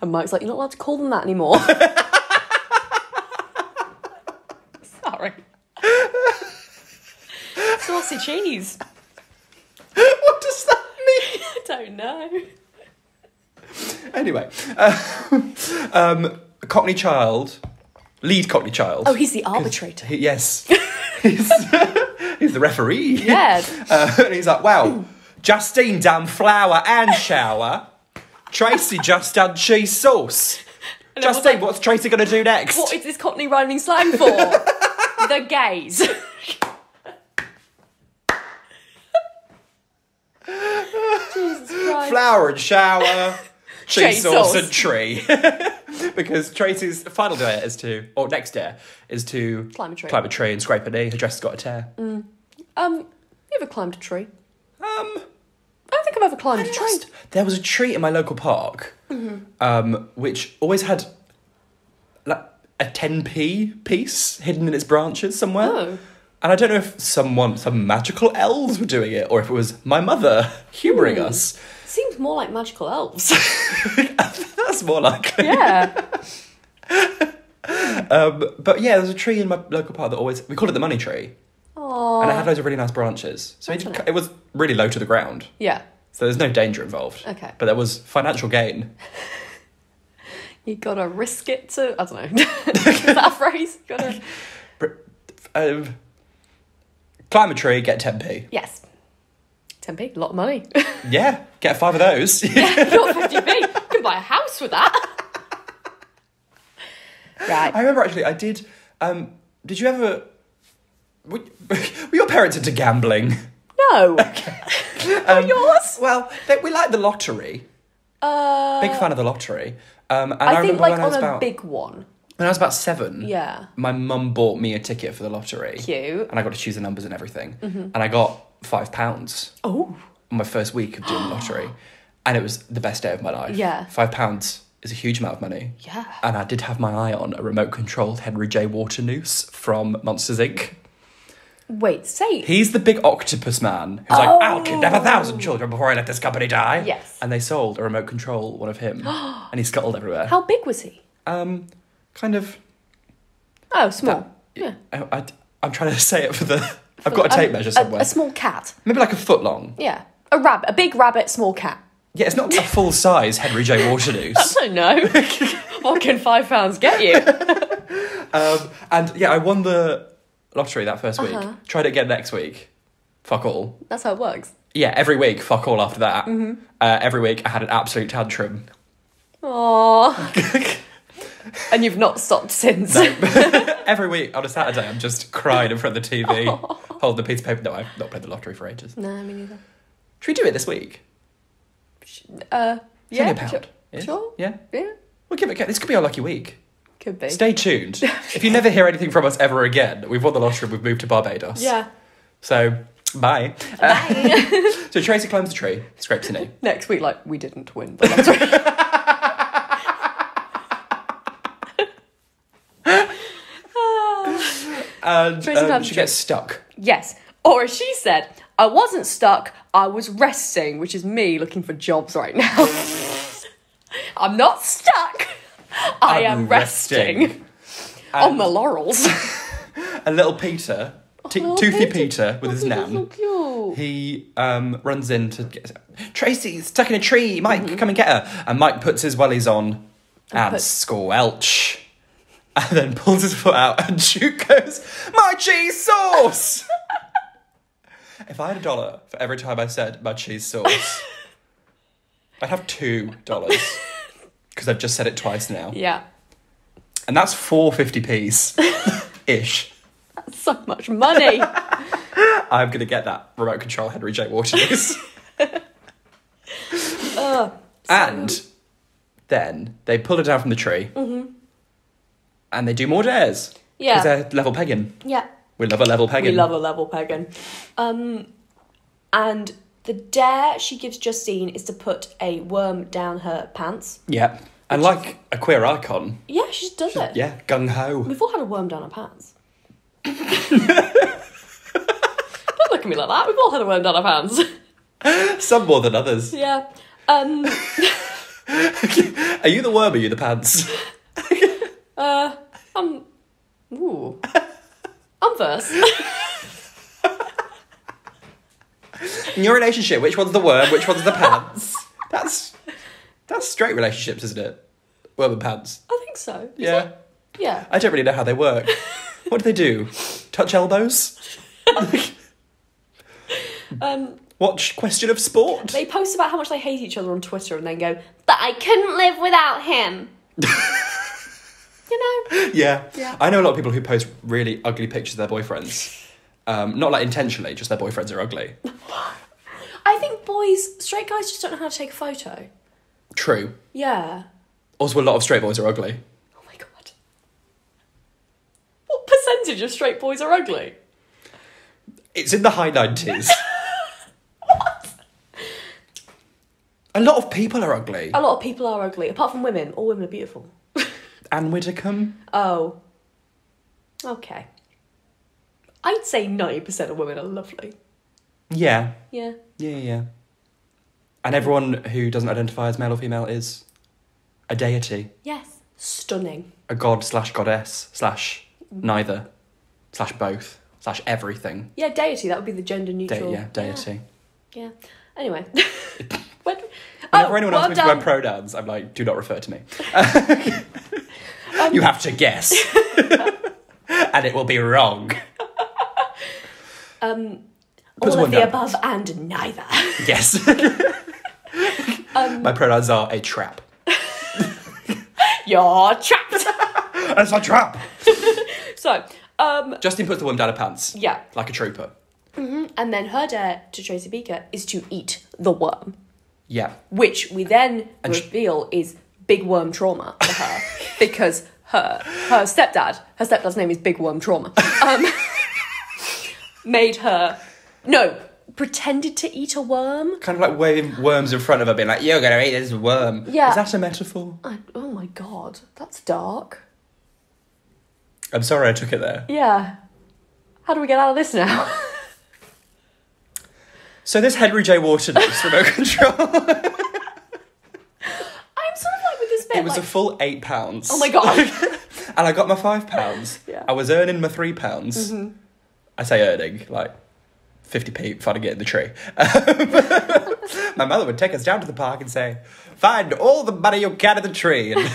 [SPEAKER 1] and Mike's like, "You're not allowed to call them that anymore." Sorry. Saucy cheese.
[SPEAKER 2] what does that mean?
[SPEAKER 1] I don't know.
[SPEAKER 2] Anyway, uh, um, Cockney Child, lead Cockney Child.
[SPEAKER 1] Oh, he's the arbitrator.
[SPEAKER 2] He- yes. (laughs) he's, (laughs) he's the referee.
[SPEAKER 1] Yeah.
[SPEAKER 2] Uh, and he's like, Well, Justine done flour and shower. Tracy just done cheese sauce.
[SPEAKER 1] And
[SPEAKER 2] Just
[SPEAKER 1] everyone's like,
[SPEAKER 2] what's Tracy going to do next?
[SPEAKER 1] what is this Cockney rhyming slang for? (laughs) the gays. Jesus Christ.
[SPEAKER 2] Flower and shower, cheese
[SPEAKER 1] Cheese
[SPEAKER 2] sauce
[SPEAKER 1] sauce.
[SPEAKER 2] and tree. (laughs) because Tracy's final diet is to, or next day, is to
[SPEAKER 1] Climb a tree.
[SPEAKER 2] climb a tree and scrape a knee. Her dress has got a tear.
[SPEAKER 1] Um, you ever climbed a tree?
[SPEAKER 2] Um,
[SPEAKER 1] I don't think I've ever climbed a tree.
[SPEAKER 2] Just- there was a tree in my local park,
[SPEAKER 1] Mm-hmm.
[SPEAKER 2] um, which always had like a 10p piece hidden in its branches somewhere.
[SPEAKER 1] Oh.
[SPEAKER 2] And I don't know if someone, some magical elves were doing it, or if it was my mother (laughs) humouring
[SPEAKER 1] Hmm.
[SPEAKER 2] us.
[SPEAKER 1] Seems more like magical elves. (laughs)
[SPEAKER 2] That's more likely.
[SPEAKER 1] yeah. (laughs)
[SPEAKER 2] Um, but yeah, there's a tree in my local park that always we call it the money tree,
[SPEAKER 1] Aww.
[SPEAKER 2] and it had loads of really nice branches. So it, it was really low to the ground,
[SPEAKER 1] Yeah.
[SPEAKER 2] so there's no danger involved.
[SPEAKER 1] Okay.
[SPEAKER 2] But there was financial gain. (laughs)
[SPEAKER 1] You gotta risk it to. I don't know. Is that a phrase? You gotta.
[SPEAKER 2] Um, climb a tree, get 10p.
[SPEAKER 1] Yes. 10p, a lot of money. (laughs)
[SPEAKER 2] Yeah, get five of those. (laughs)
[SPEAKER 1] Not 50p. You can buy a house with that. Right.
[SPEAKER 2] I remember actually, I did. Um, did you ever? Were, were your parents into gambling?
[SPEAKER 1] No. (laughs)
[SPEAKER 2] Um,
[SPEAKER 1] yours?
[SPEAKER 2] Well, they, we like the lottery.
[SPEAKER 1] Uh,
[SPEAKER 2] Big fan of the lottery. Um, and I,
[SPEAKER 1] I think like on a
[SPEAKER 2] about
[SPEAKER 1] big one.
[SPEAKER 2] when I was about seven.
[SPEAKER 1] Yeah.
[SPEAKER 2] My mum bought me a ticket for the lottery.
[SPEAKER 1] Cute.
[SPEAKER 2] And I got to choose the numbers and everything. And I got five pounds
[SPEAKER 1] Oh.
[SPEAKER 2] my first week of doing the lottery, (gasps) and it was the best day of my life.
[SPEAKER 1] Yeah.
[SPEAKER 2] Five pounds is a huge amount of money.
[SPEAKER 1] Yeah.
[SPEAKER 2] And I did have my eye on a remote controlled Henry J. Waternoose from Monsters Inc.
[SPEAKER 1] Wait, say.
[SPEAKER 2] He's the big octopus man who's like, I'll kidnap a thousand children before I let this company die.
[SPEAKER 1] Yes.
[SPEAKER 2] And they sold a remote control one of him, (gasps) and he scuttled everywhere.
[SPEAKER 1] How big was he?
[SPEAKER 2] Um, kind of.
[SPEAKER 1] Oh, small. yeah.
[SPEAKER 2] I, I, am trying to (laughs) say it for the. I've got a tape measure somewhere.
[SPEAKER 1] A, a small cat.
[SPEAKER 2] Maybe like a foot long.
[SPEAKER 1] Yeah. A rabbit. A big rabbit, small cat.
[SPEAKER 2] Yeah, it's not a full size Henry J. Waternoose. (laughs)
[SPEAKER 1] I don't know. what can five pounds get you? (laughs)
[SPEAKER 2] Um, and yeah, I won the lottery that first week.
[SPEAKER 1] Uh-huh.
[SPEAKER 2] Tried it again next week. Fuck all.
[SPEAKER 1] That's how it works.
[SPEAKER 2] Yeah, every week, fuck all after that.
[SPEAKER 1] Mm-hmm.
[SPEAKER 2] Uh, every week, I had an absolute tantrum.
[SPEAKER 1] Aww. (laughs) and you've not stopped since.
[SPEAKER 2] Every week on a Saturday, I'm just crying in front of the TV, (laughs) holding a piece of paper. No, I've not played the lottery for ages.
[SPEAKER 1] no, me neither.
[SPEAKER 2] Should we do it this week?
[SPEAKER 1] Uh, yeah.
[SPEAKER 2] pound.
[SPEAKER 1] Sure.
[SPEAKER 2] Yeah?
[SPEAKER 1] Sure.
[SPEAKER 2] Yeah.
[SPEAKER 1] Yeah.
[SPEAKER 2] We'll give it a go. This could be our lucky week.
[SPEAKER 1] Could be.
[SPEAKER 2] Stay tuned. (laughs) if you never hear anything from us ever again, we've won the lottery, we've moved to Barbados.
[SPEAKER 1] Yeah.
[SPEAKER 2] So, bye.
[SPEAKER 1] Bye. (laughs)
[SPEAKER 2] So Tracy climbs a tree, scrapes a knee.
[SPEAKER 1] Next week, like, we didn't win the lottery.
[SPEAKER 2] And um, she
[SPEAKER 1] a
[SPEAKER 2] gets stuck.
[SPEAKER 1] yes. Or as she said, I wasn't stuck, I was resting, which is me looking for jobs right now. (laughs) I'm not stuck. I am
[SPEAKER 2] I'm
[SPEAKER 1] resting.
[SPEAKER 2] resting.
[SPEAKER 1] On my laurels. (laughs)
[SPEAKER 2] And little Peter, t-
[SPEAKER 1] little
[SPEAKER 2] toothy
[SPEAKER 1] Peter.
[SPEAKER 2] Peter, with his
[SPEAKER 1] Peter's so
[SPEAKER 2] he um, runs in to get Tracy's stuck in a tree. Mike,
[SPEAKER 1] Mm-hmm.
[SPEAKER 2] come and get her. And Mike puts his wellies on and
[SPEAKER 1] puts-
[SPEAKER 2] squelch. (laughs) And then pulls his foot out, and Duke goes, "My cheese sauce." (laughs) if I had a dollar for every time I said "my cheese sauce," (laughs) I'd have two dollars because I've just said it twice now,
[SPEAKER 1] Yeah.
[SPEAKER 2] and that's four fifty p's ish.
[SPEAKER 1] That's so much money.
[SPEAKER 2] I'm gonna get that remote control Henry J. Waternoose.
[SPEAKER 1] Ugh.
[SPEAKER 2] and then they pull her down from the tree, mm-hmm. And they do more dares.
[SPEAKER 1] Yeah.
[SPEAKER 2] because they're level pegging.
[SPEAKER 1] Yeah.
[SPEAKER 2] We love a level pegging.
[SPEAKER 1] We love a level pegging. Um, and the dare she gives Justine is to put a worm down her pants.
[SPEAKER 2] Yeah, and like a queer icon.
[SPEAKER 1] Yeah, she just does it.
[SPEAKER 2] Yeah, gung ho.
[SPEAKER 1] We've all had a worm down our pants. (laughs) Don't look at me like that. We've all had a worm down our pants. (laughs)
[SPEAKER 2] Some more than others.
[SPEAKER 1] yeah. Um, (laughs)
[SPEAKER 2] Are you the worm? Or are you the pants?
[SPEAKER 1] Uh, I'm. Ooh. I'm first.
[SPEAKER 2] In (laughs) your relationship, which one's the worm? Which one's the pants? That's that's straight relationships, isn't it? Worm and pants.
[SPEAKER 1] I think so. Is
[SPEAKER 2] Yeah.
[SPEAKER 1] it? Yeah.
[SPEAKER 2] I don't really know how they work. (laughs) What do they do? Touch elbows? (laughs)
[SPEAKER 1] Um,
[SPEAKER 2] Watch Question of Sport?
[SPEAKER 1] they post about how much they hate each other on Twitter and then go, but I couldn't live without him. You know?
[SPEAKER 2] Yeah.
[SPEAKER 1] Yeah.
[SPEAKER 2] I know a lot of people who post really ugly pictures of their boyfriends. Um, not like intentionally, just their boyfriends are ugly. (laughs)
[SPEAKER 1] I think boys, straight guys just don't know how to take a photo.
[SPEAKER 2] True.
[SPEAKER 1] Yeah.
[SPEAKER 2] Also, a lot of straight boys are ugly.
[SPEAKER 1] Oh my god. What percentage of straight boys are ugly?
[SPEAKER 2] It's in the high 90s. (laughs) what? A lot of people are ugly.
[SPEAKER 1] A lot of people are ugly, apart from women. All women are beautiful.
[SPEAKER 2] Anne Widdecombe.
[SPEAKER 1] Oh. Okay. I'd say 90% of women are lovely.
[SPEAKER 2] Yeah.
[SPEAKER 1] Yeah.
[SPEAKER 2] Yeah, yeah. And everyone who doesn't identify as male or female is a deity,
[SPEAKER 1] Yes. Stunning.
[SPEAKER 2] a god slash goddess slash neither slash both slash everything.
[SPEAKER 1] Yeah, deity, that would be the gender
[SPEAKER 2] De-
[SPEAKER 1] neutral.
[SPEAKER 2] yeah, deity.
[SPEAKER 1] Yeah. yeah. Anyway. (laughs) when,
[SPEAKER 2] Whenever
[SPEAKER 1] Oh,
[SPEAKER 2] anyone
[SPEAKER 1] well
[SPEAKER 2] asks me for
[SPEAKER 1] done.
[SPEAKER 2] my pronouns, I'm like, do not refer to me. (laughs) (laughs) you have to guess. (laughs) and it will be wrong.
[SPEAKER 1] Um, all of the above and neither.
[SPEAKER 2] Yes. (laughs)
[SPEAKER 1] Um,
[SPEAKER 2] my pronouns are a trap.
[SPEAKER 1] You're trapped.
[SPEAKER 2] That's a trap.
[SPEAKER 1] so, um,
[SPEAKER 2] Justine puts the worm down her pants.
[SPEAKER 1] yeah.
[SPEAKER 2] Like a trooper.
[SPEAKER 1] And then her dare to Tracy Beaker is to eat the worm,
[SPEAKER 2] Yeah.
[SPEAKER 1] which we then
[SPEAKER 2] And sh-
[SPEAKER 1] reveal is big worm trauma for her (laughs) because her her stepdad, her stepdad's name is Big Worm Trauma, um, (laughs) made her no pretended to eat a worm.
[SPEAKER 2] Kind of like waving worms in front of her, being like, you're to eat this worm.
[SPEAKER 1] Yeah.
[SPEAKER 2] Is that a metaphor?
[SPEAKER 1] I, oh my god, that's dark.
[SPEAKER 2] I'm sorry I took it there.
[SPEAKER 1] Yeah. How do we get out of this now?
[SPEAKER 2] So this Henry J. Waternoose remote (laughs) control.
[SPEAKER 1] I'm sort of like with this bit.
[SPEAKER 2] It was
[SPEAKER 1] like,
[SPEAKER 2] a full eight pounds.
[SPEAKER 1] oh my god. (laughs)
[SPEAKER 2] and I got my five pounds. (laughs)
[SPEAKER 1] Yeah.
[SPEAKER 2] I was earning my three pounds. I say earning, like 50p finding get in the tree. (laughs) my mother would take us down to the park and say, Find all the money you can in the tree. And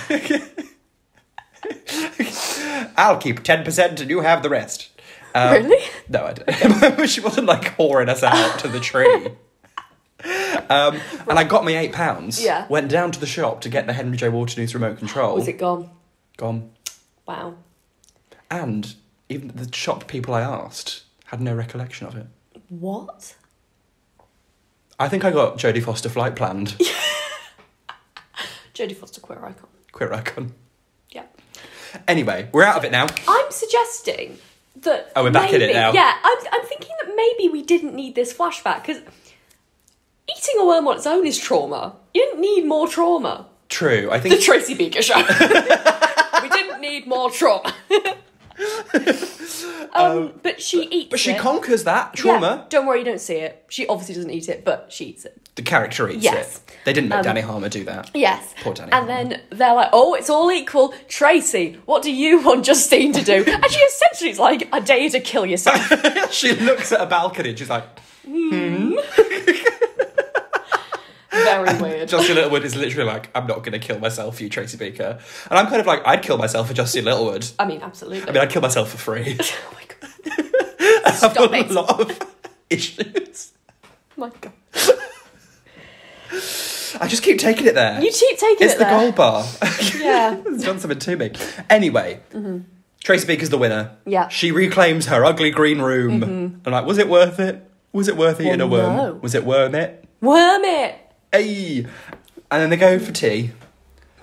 [SPEAKER 2] I'll keep 10% and you have the rest. Um,
[SPEAKER 1] Really?
[SPEAKER 2] No, I didn't. she wasn't like whoring us out to the tree. Um, and I got my eight pounds.
[SPEAKER 1] Yeah.
[SPEAKER 2] Went down to the shop to get the Henry J. Waternoose remote control.
[SPEAKER 1] was it gone?
[SPEAKER 2] gone?
[SPEAKER 1] Wow.
[SPEAKER 2] And even the shop people I asked had no recollection of it.
[SPEAKER 1] What?
[SPEAKER 2] I think I got Jodie Foster flight planned. (laughs)
[SPEAKER 1] Jodie Foster queer icon.
[SPEAKER 2] Queer icon.
[SPEAKER 1] Yeah.
[SPEAKER 2] Anyway, we're out of it now.
[SPEAKER 1] I'm suggesting that.
[SPEAKER 2] Oh, we're back in it now.
[SPEAKER 1] Yeah, I'm, I'm thinking that maybe we didn't need this flashback because eating a worm on its own is trauma. You didn't need more trauma.
[SPEAKER 2] True. I think The
[SPEAKER 1] Tracy Beaker show. (laughs) we didn't need more trauma. (laughs) um, but she eats
[SPEAKER 2] but she
[SPEAKER 1] it.
[SPEAKER 2] conquers that
[SPEAKER 1] Yeah,
[SPEAKER 2] trauma.
[SPEAKER 1] don't worry, you don't see it. She obviously doesn't eat it, but she eats it.
[SPEAKER 2] The character eats
[SPEAKER 1] Yes.
[SPEAKER 2] it. They didn't make
[SPEAKER 1] Um,
[SPEAKER 2] Dani Harmer do that.
[SPEAKER 1] Yes.
[SPEAKER 2] Poor Dani
[SPEAKER 1] and then they're like, oh, it's all equal. Tracy, what do you want Justine to do? and she essentially is like, I dare you to kill yourself. (laughs)
[SPEAKER 2] she looks at a balcony and she's like,
[SPEAKER 1] Very weird.
[SPEAKER 2] Justine Littlewood is literally like, I'm not going to kill myself for you, Tracy Beaker. And I'm kind of like, I'd kill myself for Justine Littlewood.
[SPEAKER 1] I mean, absolutely.
[SPEAKER 2] I mean, I'd kill myself for free. (laughs)
[SPEAKER 1] oh my god. (laughs)
[SPEAKER 2] I have
[SPEAKER 1] Stop
[SPEAKER 2] a
[SPEAKER 1] it.
[SPEAKER 2] lot of (laughs) issues.
[SPEAKER 1] Oh my god.
[SPEAKER 2] I just keep taking it there.
[SPEAKER 1] You keep taking it there.
[SPEAKER 2] it's
[SPEAKER 1] it
[SPEAKER 2] the
[SPEAKER 1] there.
[SPEAKER 2] gold bar.
[SPEAKER 1] Yeah.
[SPEAKER 2] it's done something to me. Anyway, Tracy Beaker's the winner.
[SPEAKER 1] Mm-hmm. Yeah. Mm-hmm.
[SPEAKER 2] She reclaims her ugly green room. I'm like, was it worth it? Was it worth eating
[SPEAKER 1] Well,
[SPEAKER 2] a worm?
[SPEAKER 1] no.
[SPEAKER 2] Was it worm it?
[SPEAKER 1] Worm it.
[SPEAKER 2] Hey! And then they go for tea.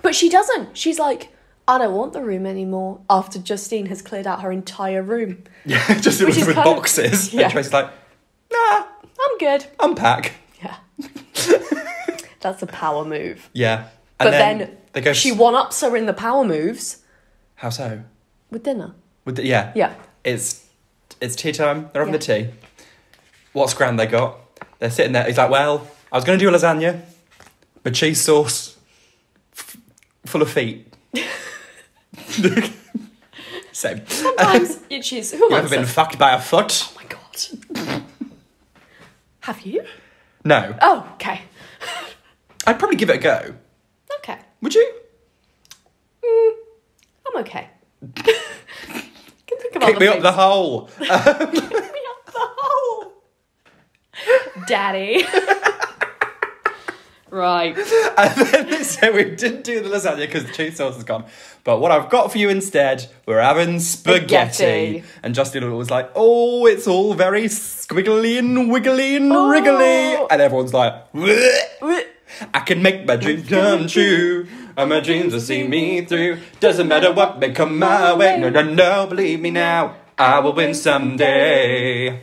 [SPEAKER 1] But she doesn't. She's like, I don't want the room anymore after Justine has cleared out her entire room. (laughs)
[SPEAKER 2] Yeah, just with,
[SPEAKER 1] is
[SPEAKER 2] with
[SPEAKER 1] kind of-
[SPEAKER 2] boxes. (laughs)
[SPEAKER 1] Yeah.
[SPEAKER 2] And Tracy's like, nah,
[SPEAKER 1] I'm good.
[SPEAKER 2] unpack.
[SPEAKER 1] Yeah. (laughs) That's a power move.
[SPEAKER 2] Yeah.
[SPEAKER 1] But then,
[SPEAKER 2] then, they go.
[SPEAKER 1] she one ups her in the power moves
[SPEAKER 2] How so?
[SPEAKER 1] with dinner.
[SPEAKER 2] With the, yeah.
[SPEAKER 1] Yeah.
[SPEAKER 2] It's it's tea time. They're having
[SPEAKER 1] Yeah.
[SPEAKER 2] the tea. What's grand they got? They're sitting there. He's like, well, I was going to do a lasagna, but cheese sauce f- full of feet. (laughs) Same.
[SPEAKER 1] Sometimes (laughs) you choose. Who
[SPEAKER 2] You ever been
[SPEAKER 1] it?
[SPEAKER 2] fucked by a foot?
[SPEAKER 1] Oh my god. Have you?
[SPEAKER 2] No.
[SPEAKER 1] Oh, okay. (laughs)
[SPEAKER 2] I'd probably give it a go.
[SPEAKER 1] Okay.
[SPEAKER 2] Would you?
[SPEAKER 1] Mm, I'm okay. Can think of
[SPEAKER 2] Kick me up the hole.
[SPEAKER 1] Kick me up the hole. Daddy. Right. (laughs)
[SPEAKER 2] And then they said we didn't do the lasagna because the cheese sauce is gone. But what I've got for you instead, we're having spaghetti.
[SPEAKER 1] Spaghetti.
[SPEAKER 2] And Justine was like, oh, it's all very squiggly and wiggly and oh. wriggly.
[SPEAKER 1] Oh.
[SPEAKER 2] And everyone's like, "Bleh. (laughs) I can make my dreams come true. And my dreams will see me through. Doesn't matter what may come my way. No, no, no, believe me now. I will win someday.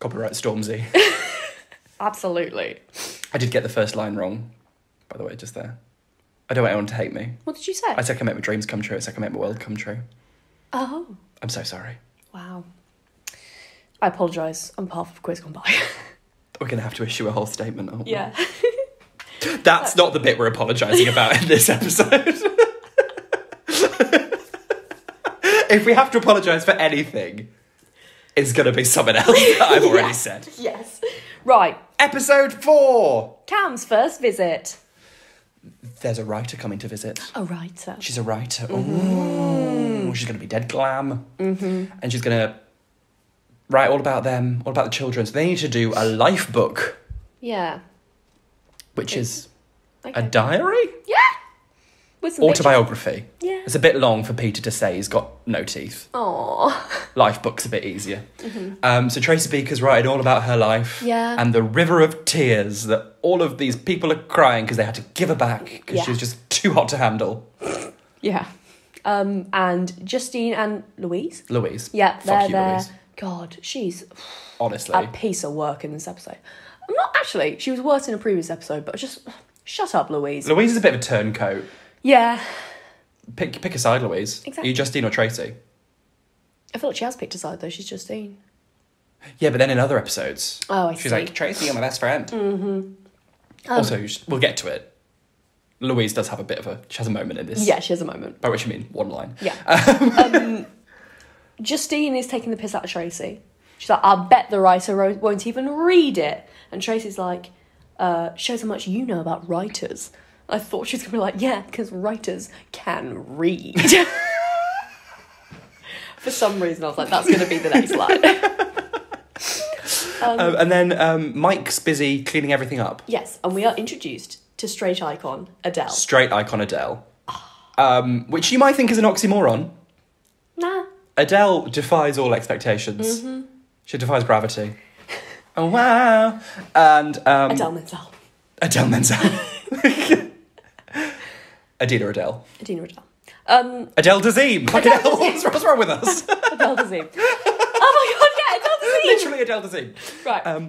[SPEAKER 2] Copyright Stormzy. (laughs)
[SPEAKER 1] Absolutely.
[SPEAKER 2] I did get the first line wrong, by the way, just there. I don't want anyone to hate me.
[SPEAKER 1] What did you say?
[SPEAKER 2] I said I can make my dreams come true. I said I can make my world come true.
[SPEAKER 1] oh.
[SPEAKER 2] I'm so sorry.
[SPEAKER 1] Wow. I apologise on behalf of Queers Gone By. (laughs)
[SPEAKER 2] We're going to have to issue a whole statement. aren't we?
[SPEAKER 1] yeah. (laughs)
[SPEAKER 2] That's not the bit we're apologising about in this episode. (laughs) if we have to apologise for anything, it's going to be something else that I've already said.
[SPEAKER 1] Yes. Right.
[SPEAKER 2] Episode four.
[SPEAKER 1] Cam's first visit.
[SPEAKER 2] There's a writer coming to visit.
[SPEAKER 1] A writer.
[SPEAKER 2] She's a writer. Ooh, she's going to be dead glam. Mm-hmm. And she's going to write all about them, all about the children. So they need to do a life book,
[SPEAKER 1] Yeah.
[SPEAKER 2] which is a diary?
[SPEAKER 1] Yeah. With some pictures.
[SPEAKER 2] Autobiography.
[SPEAKER 1] Yeah.
[SPEAKER 2] It's a bit long for Peter to say he's got no teeth.
[SPEAKER 1] Aw. (laughs)
[SPEAKER 2] Life book's a bit easier. Um, so Tracy Beaker's writing all about her life.
[SPEAKER 1] Mm-hmm. Yeah.
[SPEAKER 2] And the river of tears that all of these people are crying because they had to give her back because
[SPEAKER 1] Yeah.
[SPEAKER 2] she was just too hot to handle. (laughs)
[SPEAKER 1] Yeah. Um, and Justine and Louise.
[SPEAKER 2] Louise.
[SPEAKER 1] Yeah,
[SPEAKER 2] Fuck
[SPEAKER 1] they're
[SPEAKER 2] you,
[SPEAKER 1] there.
[SPEAKER 2] Louise.
[SPEAKER 1] God, she's
[SPEAKER 2] Honestly.
[SPEAKER 1] a piece of work in this episode. Not actually. She was worse in a previous episode, but just shut up, Louise.
[SPEAKER 2] Louise is a bit of a turncoat.
[SPEAKER 1] Yeah,
[SPEAKER 2] Pick pick a side, Louise.
[SPEAKER 1] Exactly.
[SPEAKER 2] Are you Justine or Tracy?
[SPEAKER 1] I feel like she has picked a side though. She's Justine.
[SPEAKER 2] Yeah, but then in other episodes,
[SPEAKER 1] Oh, I
[SPEAKER 2] she's
[SPEAKER 1] see.
[SPEAKER 2] like Tracy, you're my best friend.
[SPEAKER 1] Um,
[SPEAKER 2] also, we'll get to it. Louise does have a bit of a. She has a moment in this.
[SPEAKER 1] Yeah, she has a moment.
[SPEAKER 2] By which I mean one line.
[SPEAKER 1] Yeah. (laughs) um, Justine is taking the piss out of Tracy. She's like, I bet the writer won't even read it. And Tracy's like, uh, shows how much you know about writers. I thought she was going to be like, yeah, because writers can read. (laughs) For some reason, I was like, that's going to be the next line. (laughs)
[SPEAKER 2] Um, and then um, Mike's busy cleaning everything up.
[SPEAKER 1] yes, and we are introduced to straight icon Adele.
[SPEAKER 2] Straight icon Adele. Um, which you might think is an oxymoron.
[SPEAKER 1] Nah.
[SPEAKER 2] Adele defies all expectations.
[SPEAKER 1] Mm-hmm.
[SPEAKER 2] She defies gravity. (laughs) oh wow! And um,
[SPEAKER 1] Adele Menzel.
[SPEAKER 2] Adele Menzel. Adina Adele.
[SPEAKER 1] Adina Adele. Um,
[SPEAKER 2] Adele Dazeem. Fucking
[SPEAKER 1] Adele
[SPEAKER 2] hell, what's, (laughs) what's wrong with us? (laughs)
[SPEAKER 1] Adele Dazeem. oh my god, yeah, Adele (laughs) Dazeem!
[SPEAKER 2] Literally Adele Dazeem.
[SPEAKER 1] Right.
[SPEAKER 2] Um,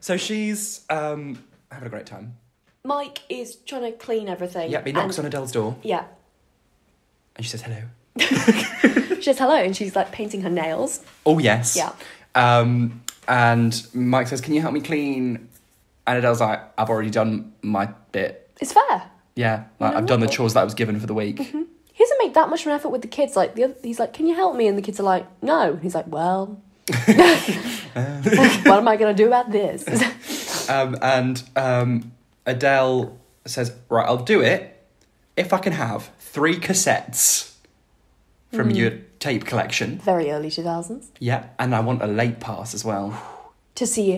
[SPEAKER 2] so she's um, having a great time.
[SPEAKER 1] Mike is trying to clean everything.
[SPEAKER 2] Yeah, he knocks
[SPEAKER 1] and-
[SPEAKER 2] on Adele's door
[SPEAKER 1] Yeah.
[SPEAKER 2] and she says hello.
[SPEAKER 1] She says hello and she's like painting her nails.
[SPEAKER 2] Oh yes.
[SPEAKER 1] Yeah.
[SPEAKER 2] Um, and Mike says, "Can you help me clean?" And Adele's like, "I've already done my bit.
[SPEAKER 1] It's fair.
[SPEAKER 2] Yeah, like, I've done the chores that I was given for the week."
[SPEAKER 1] He doesn't make that much of an effort with the kids. Like the other, he's like, "Can you help me?" And the kids are like, "No." And he's like, "Well, (laughs) what am I gonna do about this?" (laughs)
[SPEAKER 2] Um, and um, Adele says, "Right, I'll do it if I can have three cassettes from
[SPEAKER 1] Hmm.
[SPEAKER 2] your tape collection.
[SPEAKER 1] Very early two thousands
[SPEAKER 2] Yeah, and I want a late pass as well."
[SPEAKER 1] to see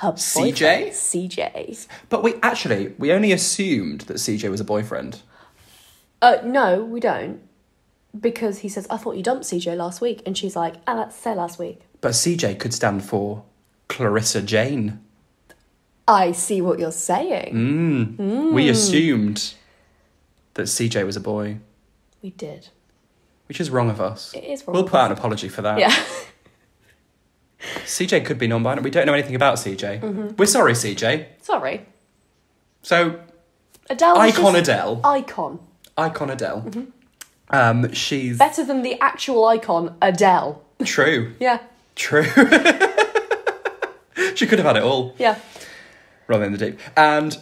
[SPEAKER 1] her
[SPEAKER 2] CJ?
[SPEAKER 1] boyfriend, CJ.
[SPEAKER 2] But we actually we only assumed that CJ was a boyfriend.
[SPEAKER 1] Uh, no, we don't, because he says, "I thought you dumped CJ last week," and she's like, "Ah, that's said last week."
[SPEAKER 2] But CJ could stand for Clarissa Jane.
[SPEAKER 1] I see what you're saying.
[SPEAKER 2] Mm. We assumed that CJ was a boy,
[SPEAKER 1] We did.
[SPEAKER 2] which is wrong of us.
[SPEAKER 1] It is wrong
[SPEAKER 2] We'll put out an apology for that.
[SPEAKER 1] Yeah. (laughs)
[SPEAKER 2] CJ could be non-binary. We don't know anything about CJ.
[SPEAKER 1] Mm-hmm.
[SPEAKER 2] We're sorry, CJ.
[SPEAKER 1] Sorry.
[SPEAKER 2] So
[SPEAKER 1] Adele.
[SPEAKER 2] icon Adele,
[SPEAKER 1] Icon.
[SPEAKER 2] icon Adele.
[SPEAKER 1] Mm-hmm.
[SPEAKER 2] Um, she's
[SPEAKER 1] Better than the actual icon, Adele.
[SPEAKER 2] true, (laughs)
[SPEAKER 1] Yeah.
[SPEAKER 2] true. (laughs) she could have had it all.
[SPEAKER 1] Yeah.
[SPEAKER 2] rather than the deep. And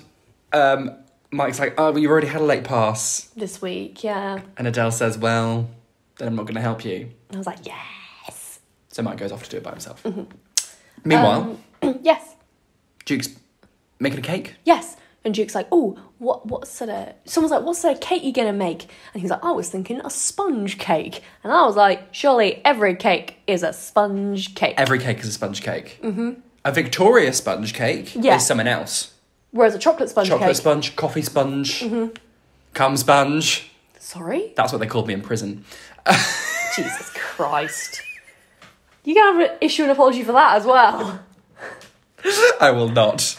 [SPEAKER 2] um, Mike's like, "Oh, well, you already had a late pass,"
[SPEAKER 1] This week, yeah.
[SPEAKER 2] and Adele says, "Well, then I'm not going to help you."
[SPEAKER 1] I was like, yes.
[SPEAKER 2] So Mike goes off to do it by himself.
[SPEAKER 1] Mm-hmm.
[SPEAKER 2] Meanwhile,
[SPEAKER 1] Um, (clears throat) yes.
[SPEAKER 2] Duke's making a cake.
[SPEAKER 1] Yes. And Duke's like, oh, what what sort of someone's like, what sort of cake you gonna make? And he's like, I was thinking a sponge cake. And I was like, surely every cake is a sponge cake.
[SPEAKER 2] Every cake is a sponge cake. Mm-hmm. A Victoria sponge cake
[SPEAKER 1] Yeah.
[SPEAKER 2] is someone else.
[SPEAKER 1] Whereas a chocolate sponge
[SPEAKER 2] chocolate
[SPEAKER 1] cake.
[SPEAKER 2] sponge, coffee sponge, cum sponge.
[SPEAKER 1] Sorry?
[SPEAKER 2] That's what they called me in prison. (laughs)
[SPEAKER 1] Jesus Christ. You can have an issue an apology for that as well. (laughs)
[SPEAKER 2] I will not.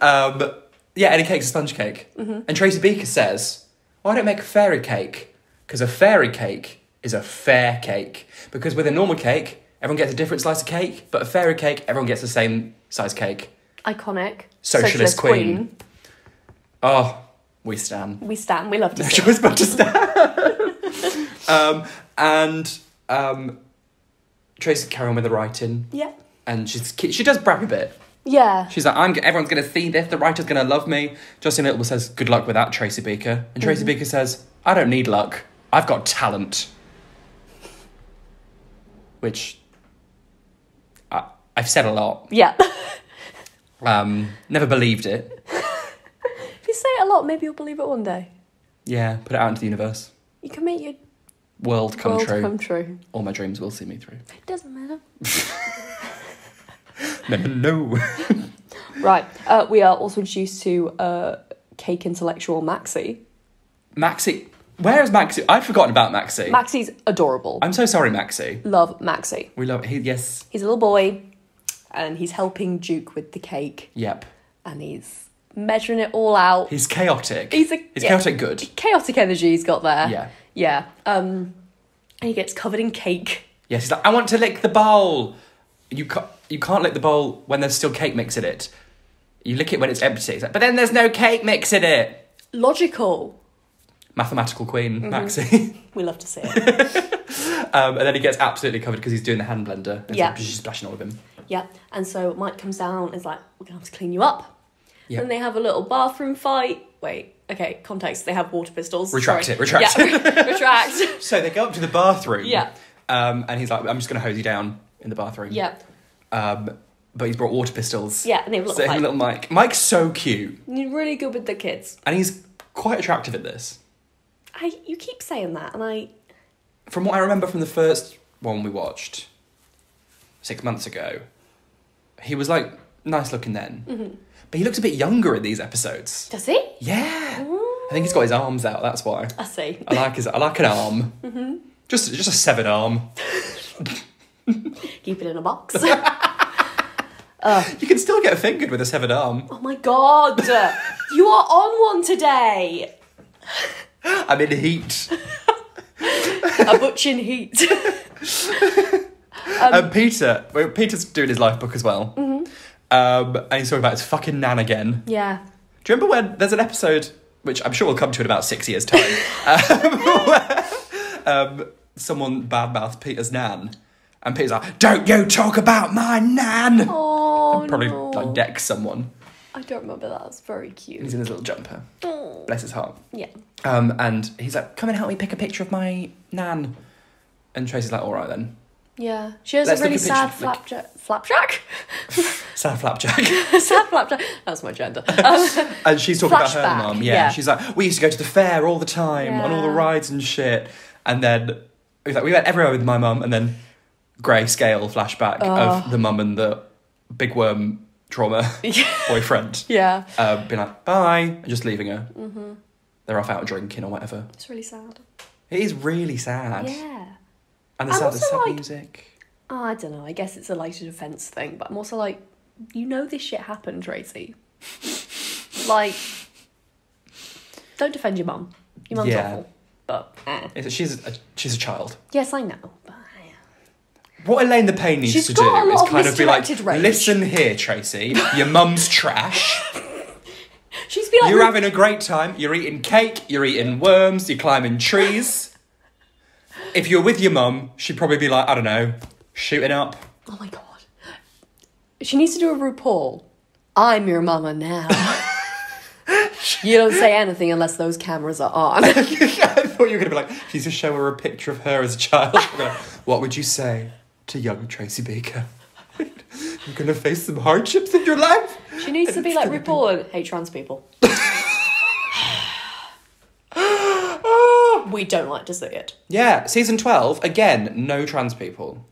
[SPEAKER 2] Um, yeah, any cake's a sponge cake. And Tracy Beaker says, why don't make a fairy cake? Because a fairy cake is a fair cake. Because with a normal cake, everyone gets a different slice of cake, but a fairy cake, everyone gets the same size cake.
[SPEAKER 1] Iconic.
[SPEAKER 2] Socialist queen. Oh, we stand.
[SPEAKER 1] We stand. We love to see.
[SPEAKER 2] choice but to stand. (laughs) um, and um, Tracy carry on with the writing,
[SPEAKER 1] Yeah.
[SPEAKER 2] and she's she does brag a bit.
[SPEAKER 1] Yeah.
[SPEAKER 2] She's like, I'm, everyone's going to see this. The writer's going to love me. Justin Little says, good luck with that, Tracy Beaker. And Tracy Beaker says, I don't need luck. I've got talent. Which I, I've said a lot.
[SPEAKER 1] Yeah. (laughs)
[SPEAKER 2] Um, never believed it. (laughs)
[SPEAKER 1] if you say it a lot, maybe you'll believe it one day.
[SPEAKER 2] Yeah, put it out into the universe.
[SPEAKER 1] You can make your
[SPEAKER 2] World come
[SPEAKER 1] world
[SPEAKER 2] true.
[SPEAKER 1] come true.
[SPEAKER 2] All my dreams will see me through.
[SPEAKER 1] It doesn't matter. (laughs)
[SPEAKER 2] Never know. (laughs)
[SPEAKER 1] Right. Uh, we are also introduced to uh, cake intellectual Maxie.
[SPEAKER 2] Maxie. Where is Maxie? I'd forgotten about Maxie.
[SPEAKER 1] Maxie's adorable.
[SPEAKER 2] I'm so sorry, Maxie.
[SPEAKER 1] Love Maxie.
[SPEAKER 2] We love. He, yes.
[SPEAKER 1] He's a little boy, and he's helping Duke with the cake,
[SPEAKER 2] Yep.
[SPEAKER 1] and he's measuring it all out.
[SPEAKER 2] He's chaotic.
[SPEAKER 1] He's a-
[SPEAKER 2] He's
[SPEAKER 1] yeah.
[SPEAKER 2] chaotic good.
[SPEAKER 1] Chaotic energy he's got there.
[SPEAKER 2] Yeah.
[SPEAKER 1] Yeah. Um, and he gets covered in cake.
[SPEAKER 2] Yes, he's like, I want to lick the bowl. You can't, you can't lick the bowl when there's still cake mix in it. You lick it when it's empty. It's like, but then there's no cake mix in it.
[SPEAKER 1] Logical.
[SPEAKER 2] Mathematical queen,
[SPEAKER 1] Mm-hmm.
[SPEAKER 2] Maxie. (laughs)
[SPEAKER 1] We love to see it. (laughs)
[SPEAKER 2] um, and then he gets absolutely covered because he's doing the hand blender.
[SPEAKER 1] Yeah.
[SPEAKER 2] She's splashing all of him.
[SPEAKER 1] yeah. And so Mike comes down and is like, we're going to have to clean you up.
[SPEAKER 2] Yeah.
[SPEAKER 1] And they have a little bathroom fight. Wait, okay, context. They have water pistols.
[SPEAKER 2] Retract
[SPEAKER 1] Sorry.
[SPEAKER 2] it, retract
[SPEAKER 1] Yeah, (laughs) retract.
[SPEAKER 2] So they go up to the bathroom.
[SPEAKER 1] Yeah.
[SPEAKER 2] Um, and he's like, I'm just going to hose you down in the bathroom.
[SPEAKER 1] Yeah.
[SPEAKER 2] Um, but he's brought water pistols.
[SPEAKER 1] Yeah, and they have a little
[SPEAKER 2] So
[SPEAKER 1] fight.
[SPEAKER 2] little Mike. Mike's so cute.
[SPEAKER 1] You're really good with the kids.
[SPEAKER 2] And he's quite attractive at this.
[SPEAKER 1] I you keep saying that, and I
[SPEAKER 2] From what I remember from the first one we watched six months ago, he was like nice looking then.
[SPEAKER 1] Mm-hmm.
[SPEAKER 2] But he looks a bit younger in these episodes.
[SPEAKER 1] does he?
[SPEAKER 2] Yeah. I think he's got his arms out, that's why.
[SPEAKER 1] I see.
[SPEAKER 2] I like his I like an arm.
[SPEAKER 1] Mm-hmm.
[SPEAKER 2] Just just a seven arm. (laughs)
[SPEAKER 1] Keep it in a box. (laughs)
[SPEAKER 2] You can still get fingered with a severed arm.
[SPEAKER 1] oh my god, you are on one today. (gasps)
[SPEAKER 2] I'm in heat. (laughs)
[SPEAKER 1] A butch in heat.
[SPEAKER 2] Um, Peter, well, Peter's doing his life book as well.
[SPEAKER 1] Mm-hmm.
[SPEAKER 2] Um, and he's talking about his fucking nan again.
[SPEAKER 1] yeah.
[SPEAKER 2] Do you remember when there's an episode, which I'm sure we'll come to in about six years' time, (laughs) um, where (laughs) um, someone badmouths Peter's nan, and Peter's like, "Don't you talk about my nan!"
[SPEAKER 1] Oh
[SPEAKER 2] Probably
[SPEAKER 1] no.
[SPEAKER 2] like decks someone.
[SPEAKER 1] I don't remember that. It's very cute.
[SPEAKER 2] he's in his little jumper.
[SPEAKER 1] Oh.
[SPEAKER 2] Bless his heart.
[SPEAKER 1] Yeah.
[SPEAKER 2] Um, and he's like, "Come and help me pick a picture of my nan." And Tracy's like, "All right then."
[SPEAKER 1] Yeah. She has
[SPEAKER 2] Let's
[SPEAKER 1] a really sad
[SPEAKER 2] like-
[SPEAKER 1] flapjack. Flapjack? (laughs)
[SPEAKER 2] Sad flapjack. (laughs)
[SPEAKER 1] sad flapjack. That's my gender. Um, (laughs)
[SPEAKER 2] And she's talking about her mum. Yeah.
[SPEAKER 1] yeah.
[SPEAKER 2] She's like, we used to go to the fair all the time on all the rides and shit. And then he's like, we went everywhere with my mum. And then grey scale flashback of the mum and the big worm trauma boyfriend
[SPEAKER 1] yeah.
[SPEAKER 2] uh, being like, bye, and just leaving her. Mm-hmm. They're off out drinking or whatever.
[SPEAKER 1] It's really sad.
[SPEAKER 2] It is really sad.
[SPEAKER 1] Yeah.
[SPEAKER 2] And the sad, the
[SPEAKER 1] also like-
[SPEAKER 2] music.
[SPEAKER 1] Oh, I don't know. I guess it's a lighter defense thing, but I'm also like, you know this shit happened, Tracy. like, don't defend your mum. Your mum's
[SPEAKER 2] Yeah.
[SPEAKER 1] awful. But eh.
[SPEAKER 2] She's a, she's a child.
[SPEAKER 1] yes, I know. But eh.
[SPEAKER 2] What Elaine the Pain needs
[SPEAKER 1] She's
[SPEAKER 2] to do is
[SPEAKER 1] of
[SPEAKER 2] kind of be like,
[SPEAKER 1] rage.
[SPEAKER 2] listen here, Tracy, your mum's trash. (laughs)
[SPEAKER 1] she's been like,
[SPEAKER 2] You're having a great time. You're eating cake. You're eating worms. You're climbing trees. If you're with your mum, she'd probably be like, I don't know, shooting up.
[SPEAKER 1] oh my god. She needs to do a RuPaul. I'm your mama now. (laughs) you don't say anything unless those cameras are on. (laughs)
[SPEAKER 2] I thought you were going to be like, she's just show her a picture of her as a child. Gonna, what would you say to young Tracy Beaker? (laughs) You're going to face some hardships in your life.
[SPEAKER 1] She needs to be like RuPaul and hate trans people. We don't like to see it.
[SPEAKER 2] Yeah, season 12, again, no trans people.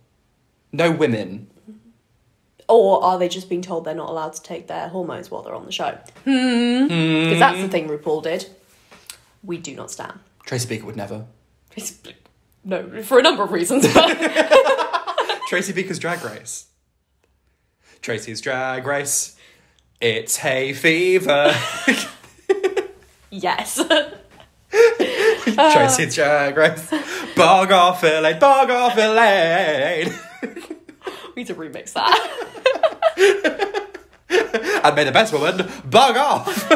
[SPEAKER 2] No women.
[SPEAKER 1] Or are they just being told they're not allowed to take their hormones while they're on the show? Hmm. Because that's the thing RuPaul did. We do not stand.
[SPEAKER 2] Tracy Beaker would never.
[SPEAKER 1] No, for a number of reasons. (laughs)
[SPEAKER 2] Tracy Beaker's Drag Race. Tracy's Drag Race. It's hay fever. (laughs)
[SPEAKER 1] yes. (laughs) (laughs)
[SPEAKER 2] Tracy's Drag Race. Bog off Elaine, bog off Elaine. (laughs)
[SPEAKER 1] we need to remix that. (laughs)
[SPEAKER 2] And may the best woman bog off.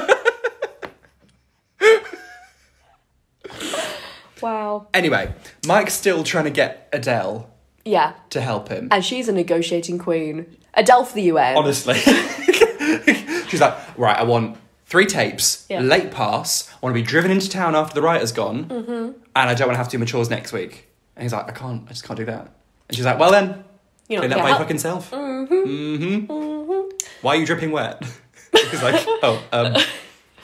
[SPEAKER 1] wow.
[SPEAKER 2] Anyway, Mike's still trying to get Adele
[SPEAKER 1] Yeah.
[SPEAKER 2] to help him.
[SPEAKER 1] And she's a negotiating queen. Adele for the UN.
[SPEAKER 2] Honestly. She's like, right, I want three tapes,
[SPEAKER 1] Yeah.
[SPEAKER 2] late pass. I want to be driven into town after the writer's gone, and I don't want to have to do my chores next week. And he's like, I can't, I just can't do that. And she's like, well then,
[SPEAKER 1] you know,
[SPEAKER 2] clean by
[SPEAKER 1] help-
[SPEAKER 2] fucking self. Mm-hmm. Why are you dripping wet? (laughs) he's like, oh, um,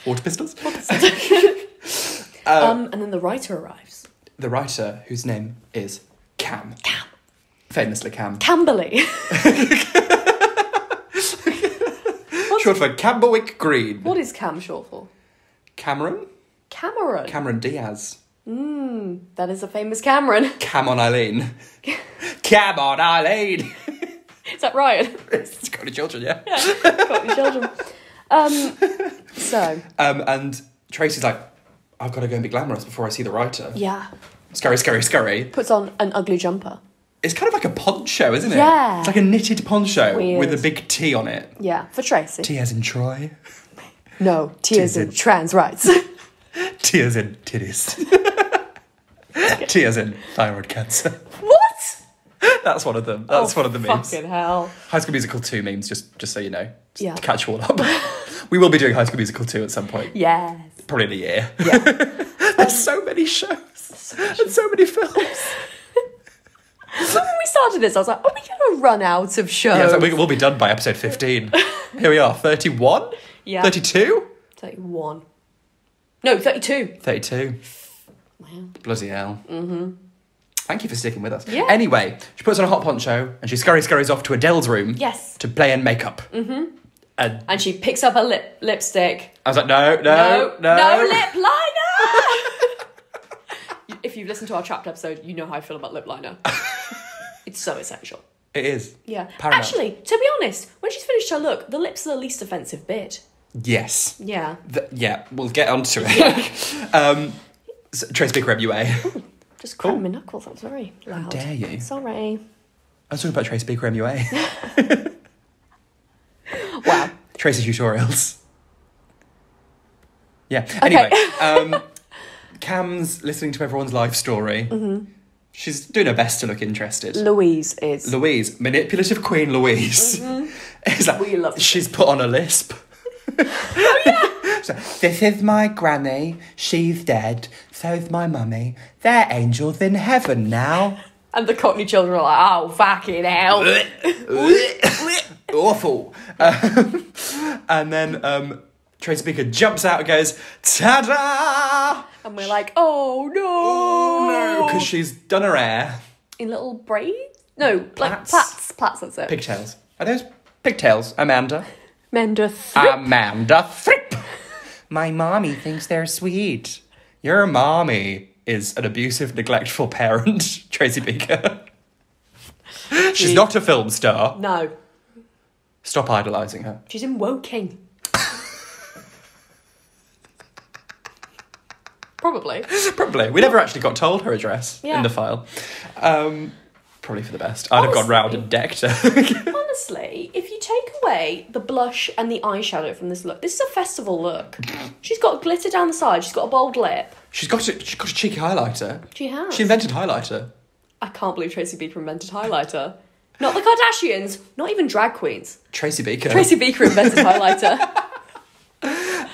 [SPEAKER 2] water pistols. (laughs) (laughs)
[SPEAKER 1] um, and then the writer arrives.
[SPEAKER 2] The writer, whose name is Cam. Cam. Famously Cam.
[SPEAKER 1] Camberley.
[SPEAKER 2] Short for Camberwick Green.
[SPEAKER 1] what is Cam short for?
[SPEAKER 2] Cameron?
[SPEAKER 1] Cameron.
[SPEAKER 2] Cameron Diaz.
[SPEAKER 1] Mmm, that is a famous Cameron. (laughs)
[SPEAKER 2] Cam on Eileen. (laughs) Cam on Eileen.
[SPEAKER 1] Is that Ryan? (laughs)
[SPEAKER 2] it's got any children, yeah.
[SPEAKER 1] Got any children. Um, so,
[SPEAKER 2] Um, and Tracy's like, I've got to go and be glamorous before I see the writer.
[SPEAKER 1] yeah.
[SPEAKER 2] Scurry, scurry, scurry.
[SPEAKER 1] Puts on an ugly jumper.
[SPEAKER 2] It's kind of like a poncho, isn't it?
[SPEAKER 1] Yeah.
[SPEAKER 2] It's like a knitted poncho
[SPEAKER 1] Weird.
[SPEAKER 2] with a big T on it.
[SPEAKER 1] Yeah, for Tracy.
[SPEAKER 2] T as in Troy.
[SPEAKER 1] no, tears
[SPEAKER 2] Tears
[SPEAKER 1] in
[SPEAKER 2] in-
[SPEAKER 1] trans rights. (laughs)
[SPEAKER 2] T as in titties. (laughs) T as in thyroid cancer.
[SPEAKER 1] what?
[SPEAKER 2] That's one of them. That's
[SPEAKER 1] Oh,
[SPEAKER 2] one of the memes.
[SPEAKER 1] Fucking hell.
[SPEAKER 2] High School Musical 2 memes, just just so you know. Just
[SPEAKER 1] Yeah.
[SPEAKER 2] to catch all up. (laughs) we will be doing High School Musical 2 at some point.
[SPEAKER 1] Yes.
[SPEAKER 2] Probably in a year.
[SPEAKER 1] Yeah.
[SPEAKER 2] There's so many shows and so many films.
[SPEAKER 1] When we started this, I was like, are we going to run out of shows?
[SPEAKER 2] Yeah, we, we'll be done by episode 15. Here we are, 31?
[SPEAKER 1] Yeah.
[SPEAKER 2] 32?
[SPEAKER 1] 31. No, 32.
[SPEAKER 2] 32.
[SPEAKER 1] Wow.
[SPEAKER 2] Bloody hell. Mm-hmm. Thank you for sticking with us.
[SPEAKER 1] Yeah.
[SPEAKER 2] Anyway, she puts on a hot poncho and she scurry scurries off to Adele's room
[SPEAKER 1] Yes.
[SPEAKER 2] to play and makeup. Mm-hmm. And
[SPEAKER 1] And she picks up a lip lipstick.
[SPEAKER 2] I was like, no, no,
[SPEAKER 1] No,
[SPEAKER 2] no.
[SPEAKER 1] no lip liner! (laughs) if you've listened to our trapped episode, you know how I feel about lip liner. (laughs) it's so essential.
[SPEAKER 2] It is.
[SPEAKER 1] Yeah.
[SPEAKER 2] Paramount.
[SPEAKER 1] Actually, to be honest, when she's finished her look, the lips are the least offensive bit.
[SPEAKER 2] Yes.
[SPEAKER 1] Yeah.
[SPEAKER 2] Th- yeah, we'll get onto it. (laughs) um, so, Trace Beaker MUA.
[SPEAKER 1] Just (laughs) cracked my knuckles. That was very loud.
[SPEAKER 2] dare you.
[SPEAKER 1] Sorry.
[SPEAKER 2] I was talking about Trace Beaker MUA.
[SPEAKER 1] Wow.
[SPEAKER 2] Tracy tutorials. Yeah. Anyway, um, (laughs) Cam's listening to everyone's life story.
[SPEAKER 1] Mm-hmm.
[SPEAKER 2] She's doing her best to look interested.
[SPEAKER 1] Louise is.
[SPEAKER 2] Louise, manipulative Queen Louise, (laughs) is like,
[SPEAKER 1] Mm-hmm. We love
[SPEAKER 2] she's put on a lisp. (laughs)
[SPEAKER 1] oh, yeah. (laughs)
[SPEAKER 2] So, this is my granny. She's dead. So's my mummy. They're angels in heaven now.
[SPEAKER 1] And the Cockney children are like, oh, fucking hell.
[SPEAKER 2] Awful. Um, and then um, Tracy Beaker jumps out and goes, "Ta-da!"
[SPEAKER 1] And we're like, oh no.
[SPEAKER 2] Oh no, because she's done her hair.
[SPEAKER 1] In little braids? No, like
[SPEAKER 2] Plaits.
[SPEAKER 1] plaits. That's it.
[SPEAKER 2] Pigtails. Are those pigtails, Amanda?
[SPEAKER 1] Mender thrip.
[SPEAKER 2] Amanda Thripp. My mommy thinks they're sweet. Your mommy is an abusive, neglectful parent, (laughs) Tracy Beaker. She's not a film star.
[SPEAKER 1] no,
[SPEAKER 2] Stop idolising her.
[SPEAKER 1] she's in Woking. Probably. (laughs)
[SPEAKER 2] Probably. We never actually got told her address
[SPEAKER 1] Yeah.
[SPEAKER 2] in the file. Um, probably for the best. I'd have gone round and decked her. (laughs)
[SPEAKER 1] Honestly, if you take away the blush and the eyeshadow from this look, this is a festival look. She's got glitter down the side. She's got a bold lip.
[SPEAKER 2] she's got a, she's got a cheeky highlighter.
[SPEAKER 1] She has.
[SPEAKER 2] She invented highlighter.
[SPEAKER 1] I can't believe Tracy Beaker invented highlighter. Not the Kardashians. Not even drag queens.
[SPEAKER 2] Tracy Beaker.
[SPEAKER 1] Tracy Beaker invented (laughs) highlighter.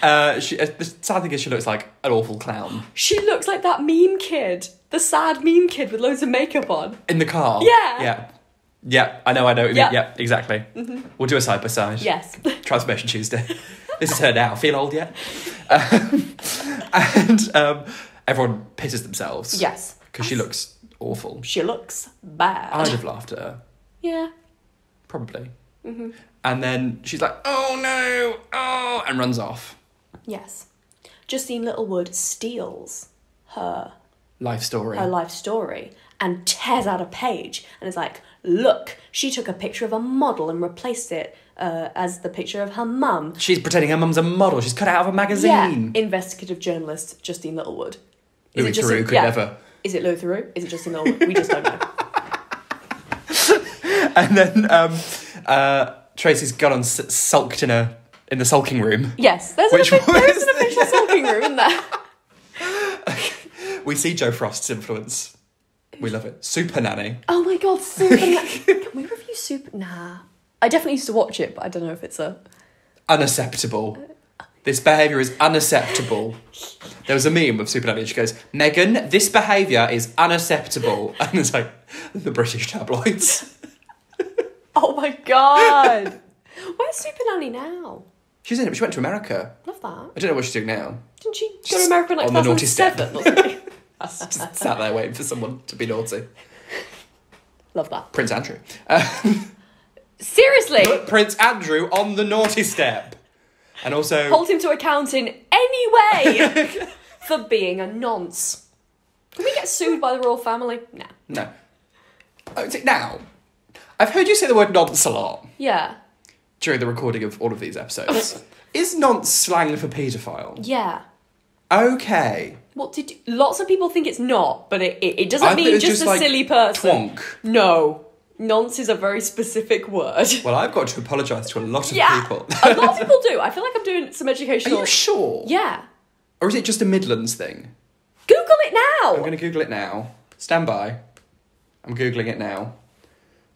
[SPEAKER 2] Uh, she, uh, the sad thing is, she looks like an awful clown
[SPEAKER 1] She looks like that meme kid, the sad meme kid with loads of makeup on.
[SPEAKER 2] in the car.
[SPEAKER 1] Yeah.
[SPEAKER 2] Yeah. Yeah, I know, I know.
[SPEAKER 1] Yeah.
[SPEAKER 2] Yeah, exactly. We'll do a side by side.
[SPEAKER 1] Yes. (laughs)
[SPEAKER 2] Transformation Tuesday. this is her now. Feel old yet? Um, (laughs) and um, everyone pisses themselves.
[SPEAKER 1] yes.
[SPEAKER 2] Because she looks awful.
[SPEAKER 1] She looks bad.
[SPEAKER 2] I'd have laughed at her.
[SPEAKER 1] Yeah.
[SPEAKER 2] Probably.
[SPEAKER 1] Mm-hmm.
[SPEAKER 2] And then she's like, oh no, oh, and runs off.
[SPEAKER 1] Yes. Justine Littlewood steals her
[SPEAKER 2] Life story.
[SPEAKER 1] her life story and tears out a page and is like, look, she took a picture of a model and replaced it uh, as the picture of her mum.
[SPEAKER 2] She's pretending her mum's a model. She's cut out of a magazine.
[SPEAKER 1] Yeah, investigative journalist Justine Littlewood. Is
[SPEAKER 2] Louis Theroux could
[SPEAKER 1] yeah.
[SPEAKER 2] never.
[SPEAKER 1] Is it Louis Theroux? Is it Justine Littlewood? We just don't know. (laughs)
[SPEAKER 2] And then um, uh, Tracy's gone on s- sulked in a in the sulking room.
[SPEAKER 1] Yes, there's an,
[SPEAKER 2] Which
[SPEAKER 1] offi-
[SPEAKER 2] one
[SPEAKER 1] there is
[SPEAKER 2] is
[SPEAKER 1] an official (laughs) sulking room in there. (laughs)
[SPEAKER 2] We see Jo Frost's influence. We love it. Super nanny.
[SPEAKER 1] Oh my god, Super. Na- (laughs) Can we review Super? Nah. I definitely used to watch it, but I don't know if it's a.
[SPEAKER 2] Unacceptable. This behaviour is unacceptable. There was a meme of Super Nanny. She goes, Megan, this behaviour is unacceptable. And it's like the British tabloids.
[SPEAKER 1] Oh my god! Where's Super Nanny now?
[SPEAKER 2] She's in it. She went to America.
[SPEAKER 1] Love that.
[SPEAKER 2] I don't know what she's doing now.
[SPEAKER 1] Didn't she go to America in like
[SPEAKER 2] on the naughty step.
[SPEAKER 1] 2007 or something? (laughs)
[SPEAKER 2] Just sat there waiting for someone to be naughty.
[SPEAKER 1] Love that.
[SPEAKER 2] Prince Andrew. (laughs)
[SPEAKER 1] Seriously,
[SPEAKER 2] put Prince Andrew on the naughty step. And also,
[SPEAKER 1] hold him to account in any way (laughs) for being a nonce. Can we get sued by the royal family? Nah.
[SPEAKER 2] no. Oh, now, I've heard you say the word nonce a lot
[SPEAKER 1] Yeah.
[SPEAKER 2] During the recording of all of these episodes. (laughs) Is nonce slang for paedophile?
[SPEAKER 1] Yeah.
[SPEAKER 2] Okay.
[SPEAKER 1] What did you, lots of people think it's not, but it, it, it doesn't
[SPEAKER 2] I
[SPEAKER 1] mean just,
[SPEAKER 2] just
[SPEAKER 1] a
[SPEAKER 2] like
[SPEAKER 1] silly person.
[SPEAKER 2] Twonk.
[SPEAKER 1] No. Nonce is a very specific word. (laughs)
[SPEAKER 2] Well, I've got to apologise to a lot of
[SPEAKER 1] Yeah.
[SPEAKER 2] people.
[SPEAKER 1] a lot of (laughs) people do. I feel like I'm doing some
[SPEAKER 2] Are
[SPEAKER 1] educational.
[SPEAKER 2] you sure?
[SPEAKER 1] Yeah.
[SPEAKER 2] Or is it just a Midlands thing?
[SPEAKER 1] Google it now.
[SPEAKER 2] I'm going to Google it now. Stand by. I'm Googling it now.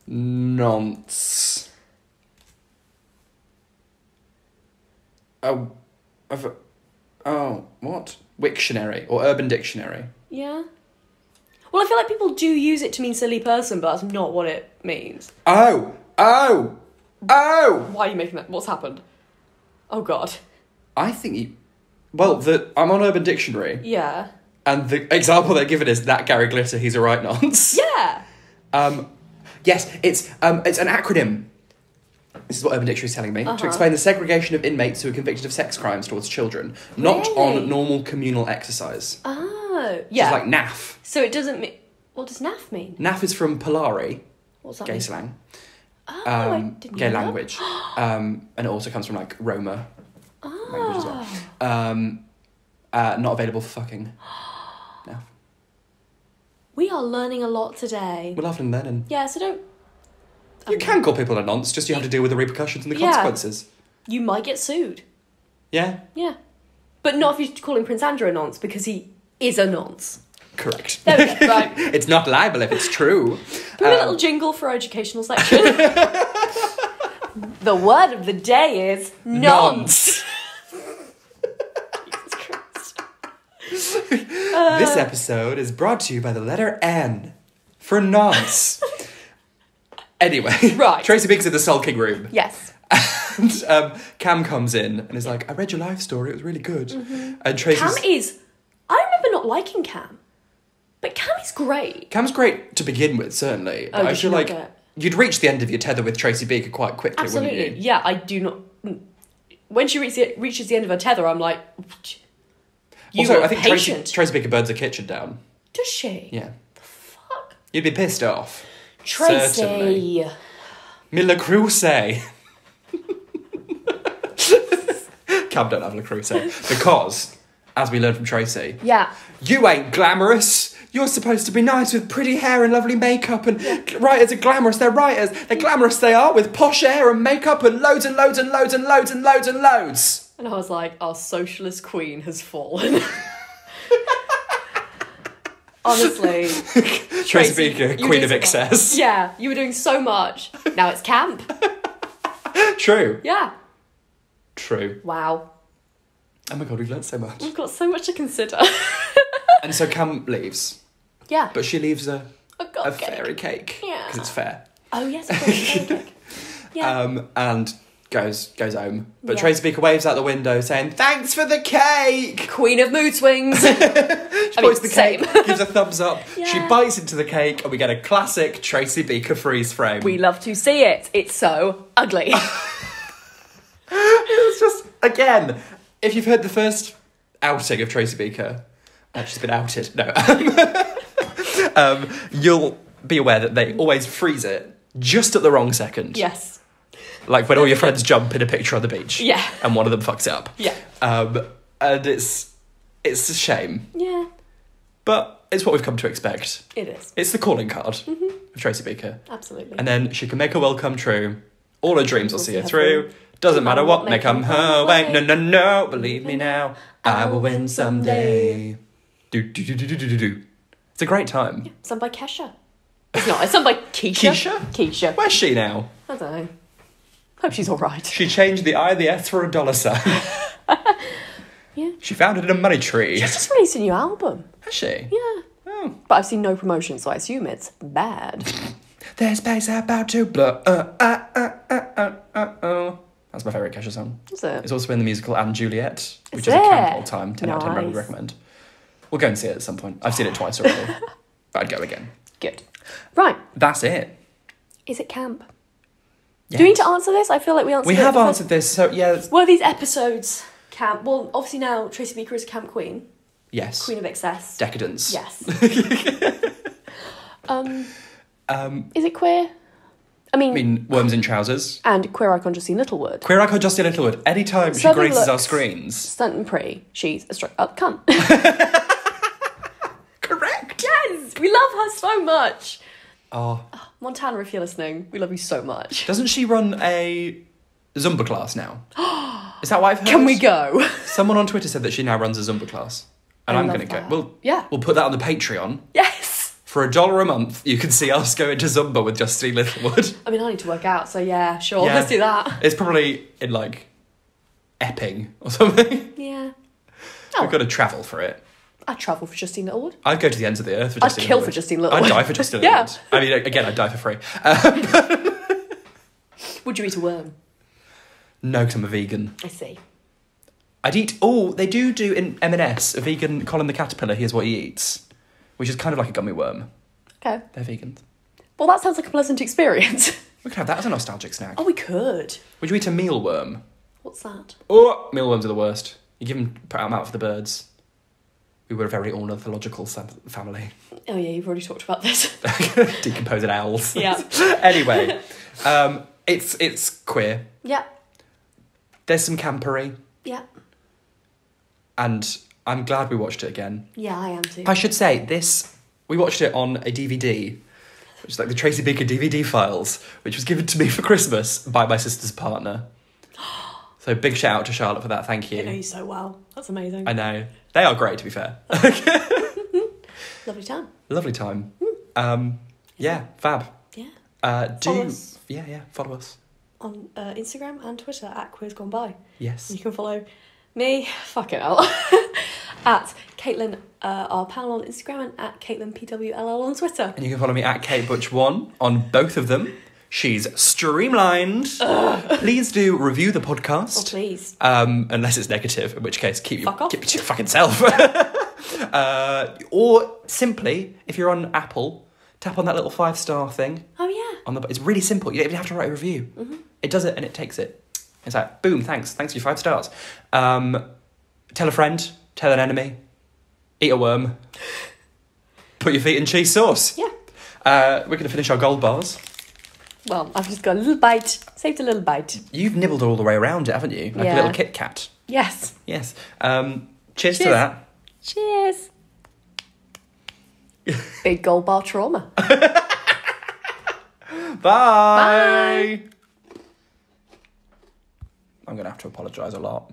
[SPEAKER 2] Nonce. Oh, I've, oh, what? Wiktionary or Urban Dictionary.
[SPEAKER 1] Yeah. Well, I feel like people do use it to mean silly person, but that's not what it means.
[SPEAKER 2] Oh, oh, oh!
[SPEAKER 1] Why are you making that? What's happened? Oh God.
[SPEAKER 2] I think you. Well, the I'm on Urban Dictionary,
[SPEAKER 1] Yeah.
[SPEAKER 2] and the example they're given is that Gary Glitter. He's a right nonce.
[SPEAKER 1] Yeah.
[SPEAKER 2] Um, yes, it's um, it's an acronym. This is what Urban Dictionary is telling me
[SPEAKER 1] Uh-huh.
[SPEAKER 2] to explain the segregation of inmates who are convicted of sex crimes towards children, not
[SPEAKER 1] Really?
[SPEAKER 2] on normal communal exercise.
[SPEAKER 1] Oh. Yeah.
[SPEAKER 2] is like NAF.
[SPEAKER 1] so it doesn't mean. What does NAF mean?
[SPEAKER 2] NAF is from Polari,
[SPEAKER 1] What's that
[SPEAKER 2] gay
[SPEAKER 1] mean?
[SPEAKER 2] slang,
[SPEAKER 1] Oh,
[SPEAKER 2] um, gay language, (gasps) um, and it also comes from like Roma language as well.
[SPEAKER 1] Ah.
[SPEAKER 2] Um, uh, not available for fucking. (gasps) NAF.
[SPEAKER 1] We are learning a lot today.
[SPEAKER 2] We're laughing then, and
[SPEAKER 1] Yeah. So don't.
[SPEAKER 2] You can call people a nonce, just you have to deal with the repercussions and the
[SPEAKER 1] Yeah.
[SPEAKER 2] consequences.
[SPEAKER 1] You might get sued.
[SPEAKER 2] Yeah,
[SPEAKER 1] Yeah. But not if you're calling Prince Andrew a nonce because he is a nonce.
[SPEAKER 2] correct.
[SPEAKER 1] There we go. Right. (laughs)
[SPEAKER 2] it's not libel if it's true.
[SPEAKER 1] Put a
[SPEAKER 2] Um,
[SPEAKER 1] little jingle for our educational section. (laughs) the word of the day is nonce. (laughs) Jesus Christ.
[SPEAKER 2] This episode is brought to you by the letter N for nonce. Anyway,
[SPEAKER 1] Right. (laughs)
[SPEAKER 2] Tracy Biggs in the sulking room,
[SPEAKER 1] Yes.
[SPEAKER 2] and um, Cam comes in and is like, "I read your life story; it was really good." And Tracy's
[SPEAKER 1] Mm-hmm. Cam is. I remember not liking Cam, but Cam is great.
[SPEAKER 2] Cam's great to begin with, certainly.
[SPEAKER 1] Oh,
[SPEAKER 2] I feel like
[SPEAKER 1] get-
[SPEAKER 2] you'd reach the end of your tether with Tracy Beaker quite quickly,
[SPEAKER 1] Absolutely.
[SPEAKER 2] wouldn't you?
[SPEAKER 1] Yeah, I do not. When she reaches the, reaches the end of her tether, I'm like, you
[SPEAKER 2] also, I think Tracy,
[SPEAKER 1] patient.
[SPEAKER 2] Tracy Beaker burns a kitchen down.
[SPEAKER 1] Does she?
[SPEAKER 2] Yeah,
[SPEAKER 1] Fuck.
[SPEAKER 2] you'd be pissed off.
[SPEAKER 1] Tracy.
[SPEAKER 2] Certainly. Mila Cruz. (laughs) Cam don't have La Cruz because, as we learned from Tracy,
[SPEAKER 1] Yeah.
[SPEAKER 2] you ain't glamorous. You're supposed to be nice with pretty hair and lovely makeup, and writers are glamorous. They're writers. They're glamorous. They are with posh hair and makeup and loads and loads and loads and loads and loads and loads.
[SPEAKER 1] And I was like, our socialist queen has fallen. (laughs) Honestly. (laughs)
[SPEAKER 2] Tracy, Beaker, queen of
[SPEAKER 1] much.
[SPEAKER 2] excess. (laughs)
[SPEAKER 1] Yeah, you were doing so much. Now it's camp. (laughs)
[SPEAKER 2] True.
[SPEAKER 1] Yeah.
[SPEAKER 2] True.
[SPEAKER 1] Wow.
[SPEAKER 2] Oh my god, we've learned so much.
[SPEAKER 1] We've got so much to consider.
[SPEAKER 2] And so Cam leaves,
[SPEAKER 1] yeah.
[SPEAKER 2] but she leaves a,
[SPEAKER 1] Oh, God,
[SPEAKER 2] a fairy cake
[SPEAKER 1] Yeah.
[SPEAKER 2] because it's fair.
[SPEAKER 1] Oh, yes, of course. Yeah.
[SPEAKER 2] Um, and goes goes home. But
[SPEAKER 1] Yeah.
[SPEAKER 2] Tracy Beaker waves out the window saying, Thanks for the cake!
[SPEAKER 1] Queen of mood swings. (laughs)
[SPEAKER 2] She
[SPEAKER 1] I mean,
[SPEAKER 2] points the
[SPEAKER 1] same.
[SPEAKER 2] cake, gives a thumbs up. She bites into the cake, and we get a classic Tracy Beaker freeze frame.
[SPEAKER 1] we love to see it. It's so ugly. (laughs)
[SPEAKER 2] It's just, again, if you've heard the first outing of Tracy Beaker, uh, she's been outed, no, (laughs) um, you'll be aware that they always freeze it just at the wrong second.
[SPEAKER 1] yes.
[SPEAKER 2] Like when all your friends jump in a picture on the beach.
[SPEAKER 1] Yeah.
[SPEAKER 2] And one of them fucks it up.
[SPEAKER 1] Yeah.
[SPEAKER 2] Um, and it's it's a shame,
[SPEAKER 1] Yeah,
[SPEAKER 2] but it's what we've come to expect.
[SPEAKER 1] it is.
[SPEAKER 2] It's the calling card
[SPEAKER 1] Mm-hmm.
[SPEAKER 2] of Tracy Beaker.
[SPEAKER 1] Absolutely.
[SPEAKER 2] And then she can make her will come true. All her dreams will see her through. Doesn't matter what may come her way. No, no, no. Believe me now. I will win someday. Do, do, do, do, do, do, do, do. It's a great time.
[SPEAKER 1] Sung by Kesha. It's not. It's sung by Keisha.
[SPEAKER 2] Keisha?
[SPEAKER 1] Keisha.
[SPEAKER 2] Where's she now?
[SPEAKER 1] I don't know. Hope she's all right.
[SPEAKER 2] She changed the I the S for a dollar sign. (laughs)
[SPEAKER 1] Yeah.
[SPEAKER 2] She found it in a money tree.
[SPEAKER 1] She's just released a new album.
[SPEAKER 2] Has she?
[SPEAKER 1] Yeah.
[SPEAKER 2] Oh.
[SPEAKER 1] But I've seen no promotion, so I assume it's bad. (laughs)
[SPEAKER 2] There's space about to blow. Uh, uh, uh, uh, uh, uh, uh. That's my favourite Kesha song.
[SPEAKER 1] Is it?
[SPEAKER 2] It's also in the musical & Juliet, which
[SPEAKER 1] Is
[SPEAKER 2] is, a camp old time. 10 out of 10 I
[SPEAKER 1] would
[SPEAKER 2] recommend. We'll go and see it at some point. I've seen it twice already. (laughs) but I'd go again.
[SPEAKER 1] Good. Right.
[SPEAKER 2] That's it.
[SPEAKER 1] Is it camp?
[SPEAKER 2] Yes.
[SPEAKER 1] Do we need to answer this? I feel like we answered
[SPEAKER 2] We have
[SPEAKER 1] first-
[SPEAKER 2] answered this, so yeah.
[SPEAKER 1] Were these episodes camp? Well, obviously now Tracy Beaker is camp queen.
[SPEAKER 2] Yes.
[SPEAKER 1] Queen of excess.
[SPEAKER 2] Decadence.
[SPEAKER 1] Yes. (laughs) um,
[SPEAKER 2] Um,
[SPEAKER 1] is it queer? I mean,
[SPEAKER 2] I mean, Worms in Trousers.
[SPEAKER 1] and queer icon Justine Littlewood.
[SPEAKER 2] Queer icon Justine Littlewood. Anytime she
[SPEAKER 1] Southern
[SPEAKER 2] graces our screens.
[SPEAKER 1] Stunt and Pre. She's a straight up cunt. (laughs)
[SPEAKER 2] Correct.
[SPEAKER 1] yes, we love her so much.
[SPEAKER 2] Oh,
[SPEAKER 1] Montana, if you're listening, we love you so much.
[SPEAKER 2] doesn't she run a Zumba class now? (gasps) Is that why I've heard?
[SPEAKER 1] Can we go? (laughs)
[SPEAKER 2] Someone on Twitter said that she now runs a Zumba class. And
[SPEAKER 1] I
[SPEAKER 2] I'm going to go. Well,
[SPEAKER 1] Yeah.
[SPEAKER 2] We'll put that on the Patreon.
[SPEAKER 1] Yes.
[SPEAKER 2] For a dollar a month, you can see us go into Zumba with Justine Littlewood.
[SPEAKER 1] I mean, I need to work out, so yeah, sure,
[SPEAKER 2] Yeah.
[SPEAKER 1] let's do that.
[SPEAKER 2] It's probably in like Epping or something.
[SPEAKER 1] Yeah. (laughs)
[SPEAKER 2] We've got to travel for it.
[SPEAKER 1] I'd travel for Justine Littlewood.
[SPEAKER 2] I'd go to the ends of the earth for
[SPEAKER 1] I'd
[SPEAKER 2] Justine
[SPEAKER 1] kill
[SPEAKER 2] Littlewood.
[SPEAKER 1] for Justine Littlewood.
[SPEAKER 2] I'd die for Justine (laughs)
[SPEAKER 1] Yeah.
[SPEAKER 2] Littlewood. I mean, again, I'd die for free. (laughs)
[SPEAKER 1] Would you eat a worm?
[SPEAKER 2] no, because I'm a vegan.
[SPEAKER 1] I see.
[SPEAKER 2] I'd eat. Oh, they do do in M&S a vegan Colin the Caterpillar. Here's what he eats, which is kind of like a gummy worm.
[SPEAKER 1] Okay.
[SPEAKER 2] They're vegans.
[SPEAKER 1] Well, that sounds like a pleasant experience. (laughs)
[SPEAKER 2] We could have that as a nostalgic snack.
[SPEAKER 1] oh, we could.
[SPEAKER 2] Would you eat a mealworm?
[SPEAKER 1] What's that?
[SPEAKER 2] Oh, mealworms are the worst. You give them, put them out for the birds. We were a very ornithological family.
[SPEAKER 1] Oh yeah, you've already talked about this. (laughs)
[SPEAKER 2] Decomposing owls.
[SPEAKER 1] Yeah. (laughs)
[SPEAKER 2] anyway, um, it's it's queer.
[SPEAKER 1] yeah.
[SPEAKER 2] There's some campery,
[SPEAKER 1] Yeah.
[SPEAKER 2] and I'm glad we watched it again.
[SPEAKER 1] Yeah, I am too.
[SPEAKER 2] I should say this. We watched it on a DVD, which is like the Tracy Beaker DVD files, which was given to me for Christmas by my sister's partner. So big shout out to Charlotte for that. Thank you.
[SPEAKER 1] I know
[SPEAKER 2] you.
[SPEAKER 1] so well. That's amazing.
[SPEAKER 2] I know they are great. To be fair, (laughs)
[SPEAKER 1] Lovely time.
[SPEAKER 2] lovely time. Um, yeah, fab.
[SPEAKER 1] Yeah.
[SPEAKER 2] Uh, do
[SPEAKER 1] Follow us.
[SPEAKER 2] yeah, yeah. Follow us.
[SPEAKER 1] On uh, Instagram and Twitter at Queers Gone By.
[SPEAKER 2] Yes.
[SPEAKER 1] You can follow me, (laughs) fucking hell, (laughs) at Caitlin, uh, our pal on Instagram, and at Caitlin PWLL on Twitter.
[SPEAKER 2] And you can follow me at Kate Butch One on both of them. She's streamlined. Please do review the podcast.
[SPEAKER 1] Oh,
[SPEAKER 2] podcast.
[SPEAKER 1] please.
[SPEAKER 2] um, unless it's negative, in which case keep your
[SPEAKER 1] Fuck off.
[SPEAKER 2] keep it to your fucking self. (laughs) uh, or simply, if you're on Apple, tap on that little five star thing
[SPEAKER 1] Oh, yeah.
[SPEAKER 2] on the. It's really simple. You don't even have to write a review.
[SPEAKER 1] Mm-hmm.
[SPEAKER 2] It does it and it takes it. It's like boom, thanks, thanks for your five stars. Um, tell a friend, tell an enemy, eat a worm, (laughs) put your feet in cheese sauce.
[SPEAKER 1] Yeah.
[SPEAKER 2] Uh, we're gonna finish our gold bars.
[SPEAKER 1] Well, I've just got a little bite. Saved a little bite.
[SPEAKER 2] You've nibbled all the way around it, haven't you? Like
[SPEAKER 1] Yeah.
[SPEAKER 2] a little Kit Kat.
[SPEAKER 1] Yes.
[SPEAKER 2] Yes. Um, cheers, to that.
[SPEAKER 1] Cheers. (laughs) Big gold bar trauma. (laughs)
[SPEAKER 2] Bye. I'm going to have to apologise a lot.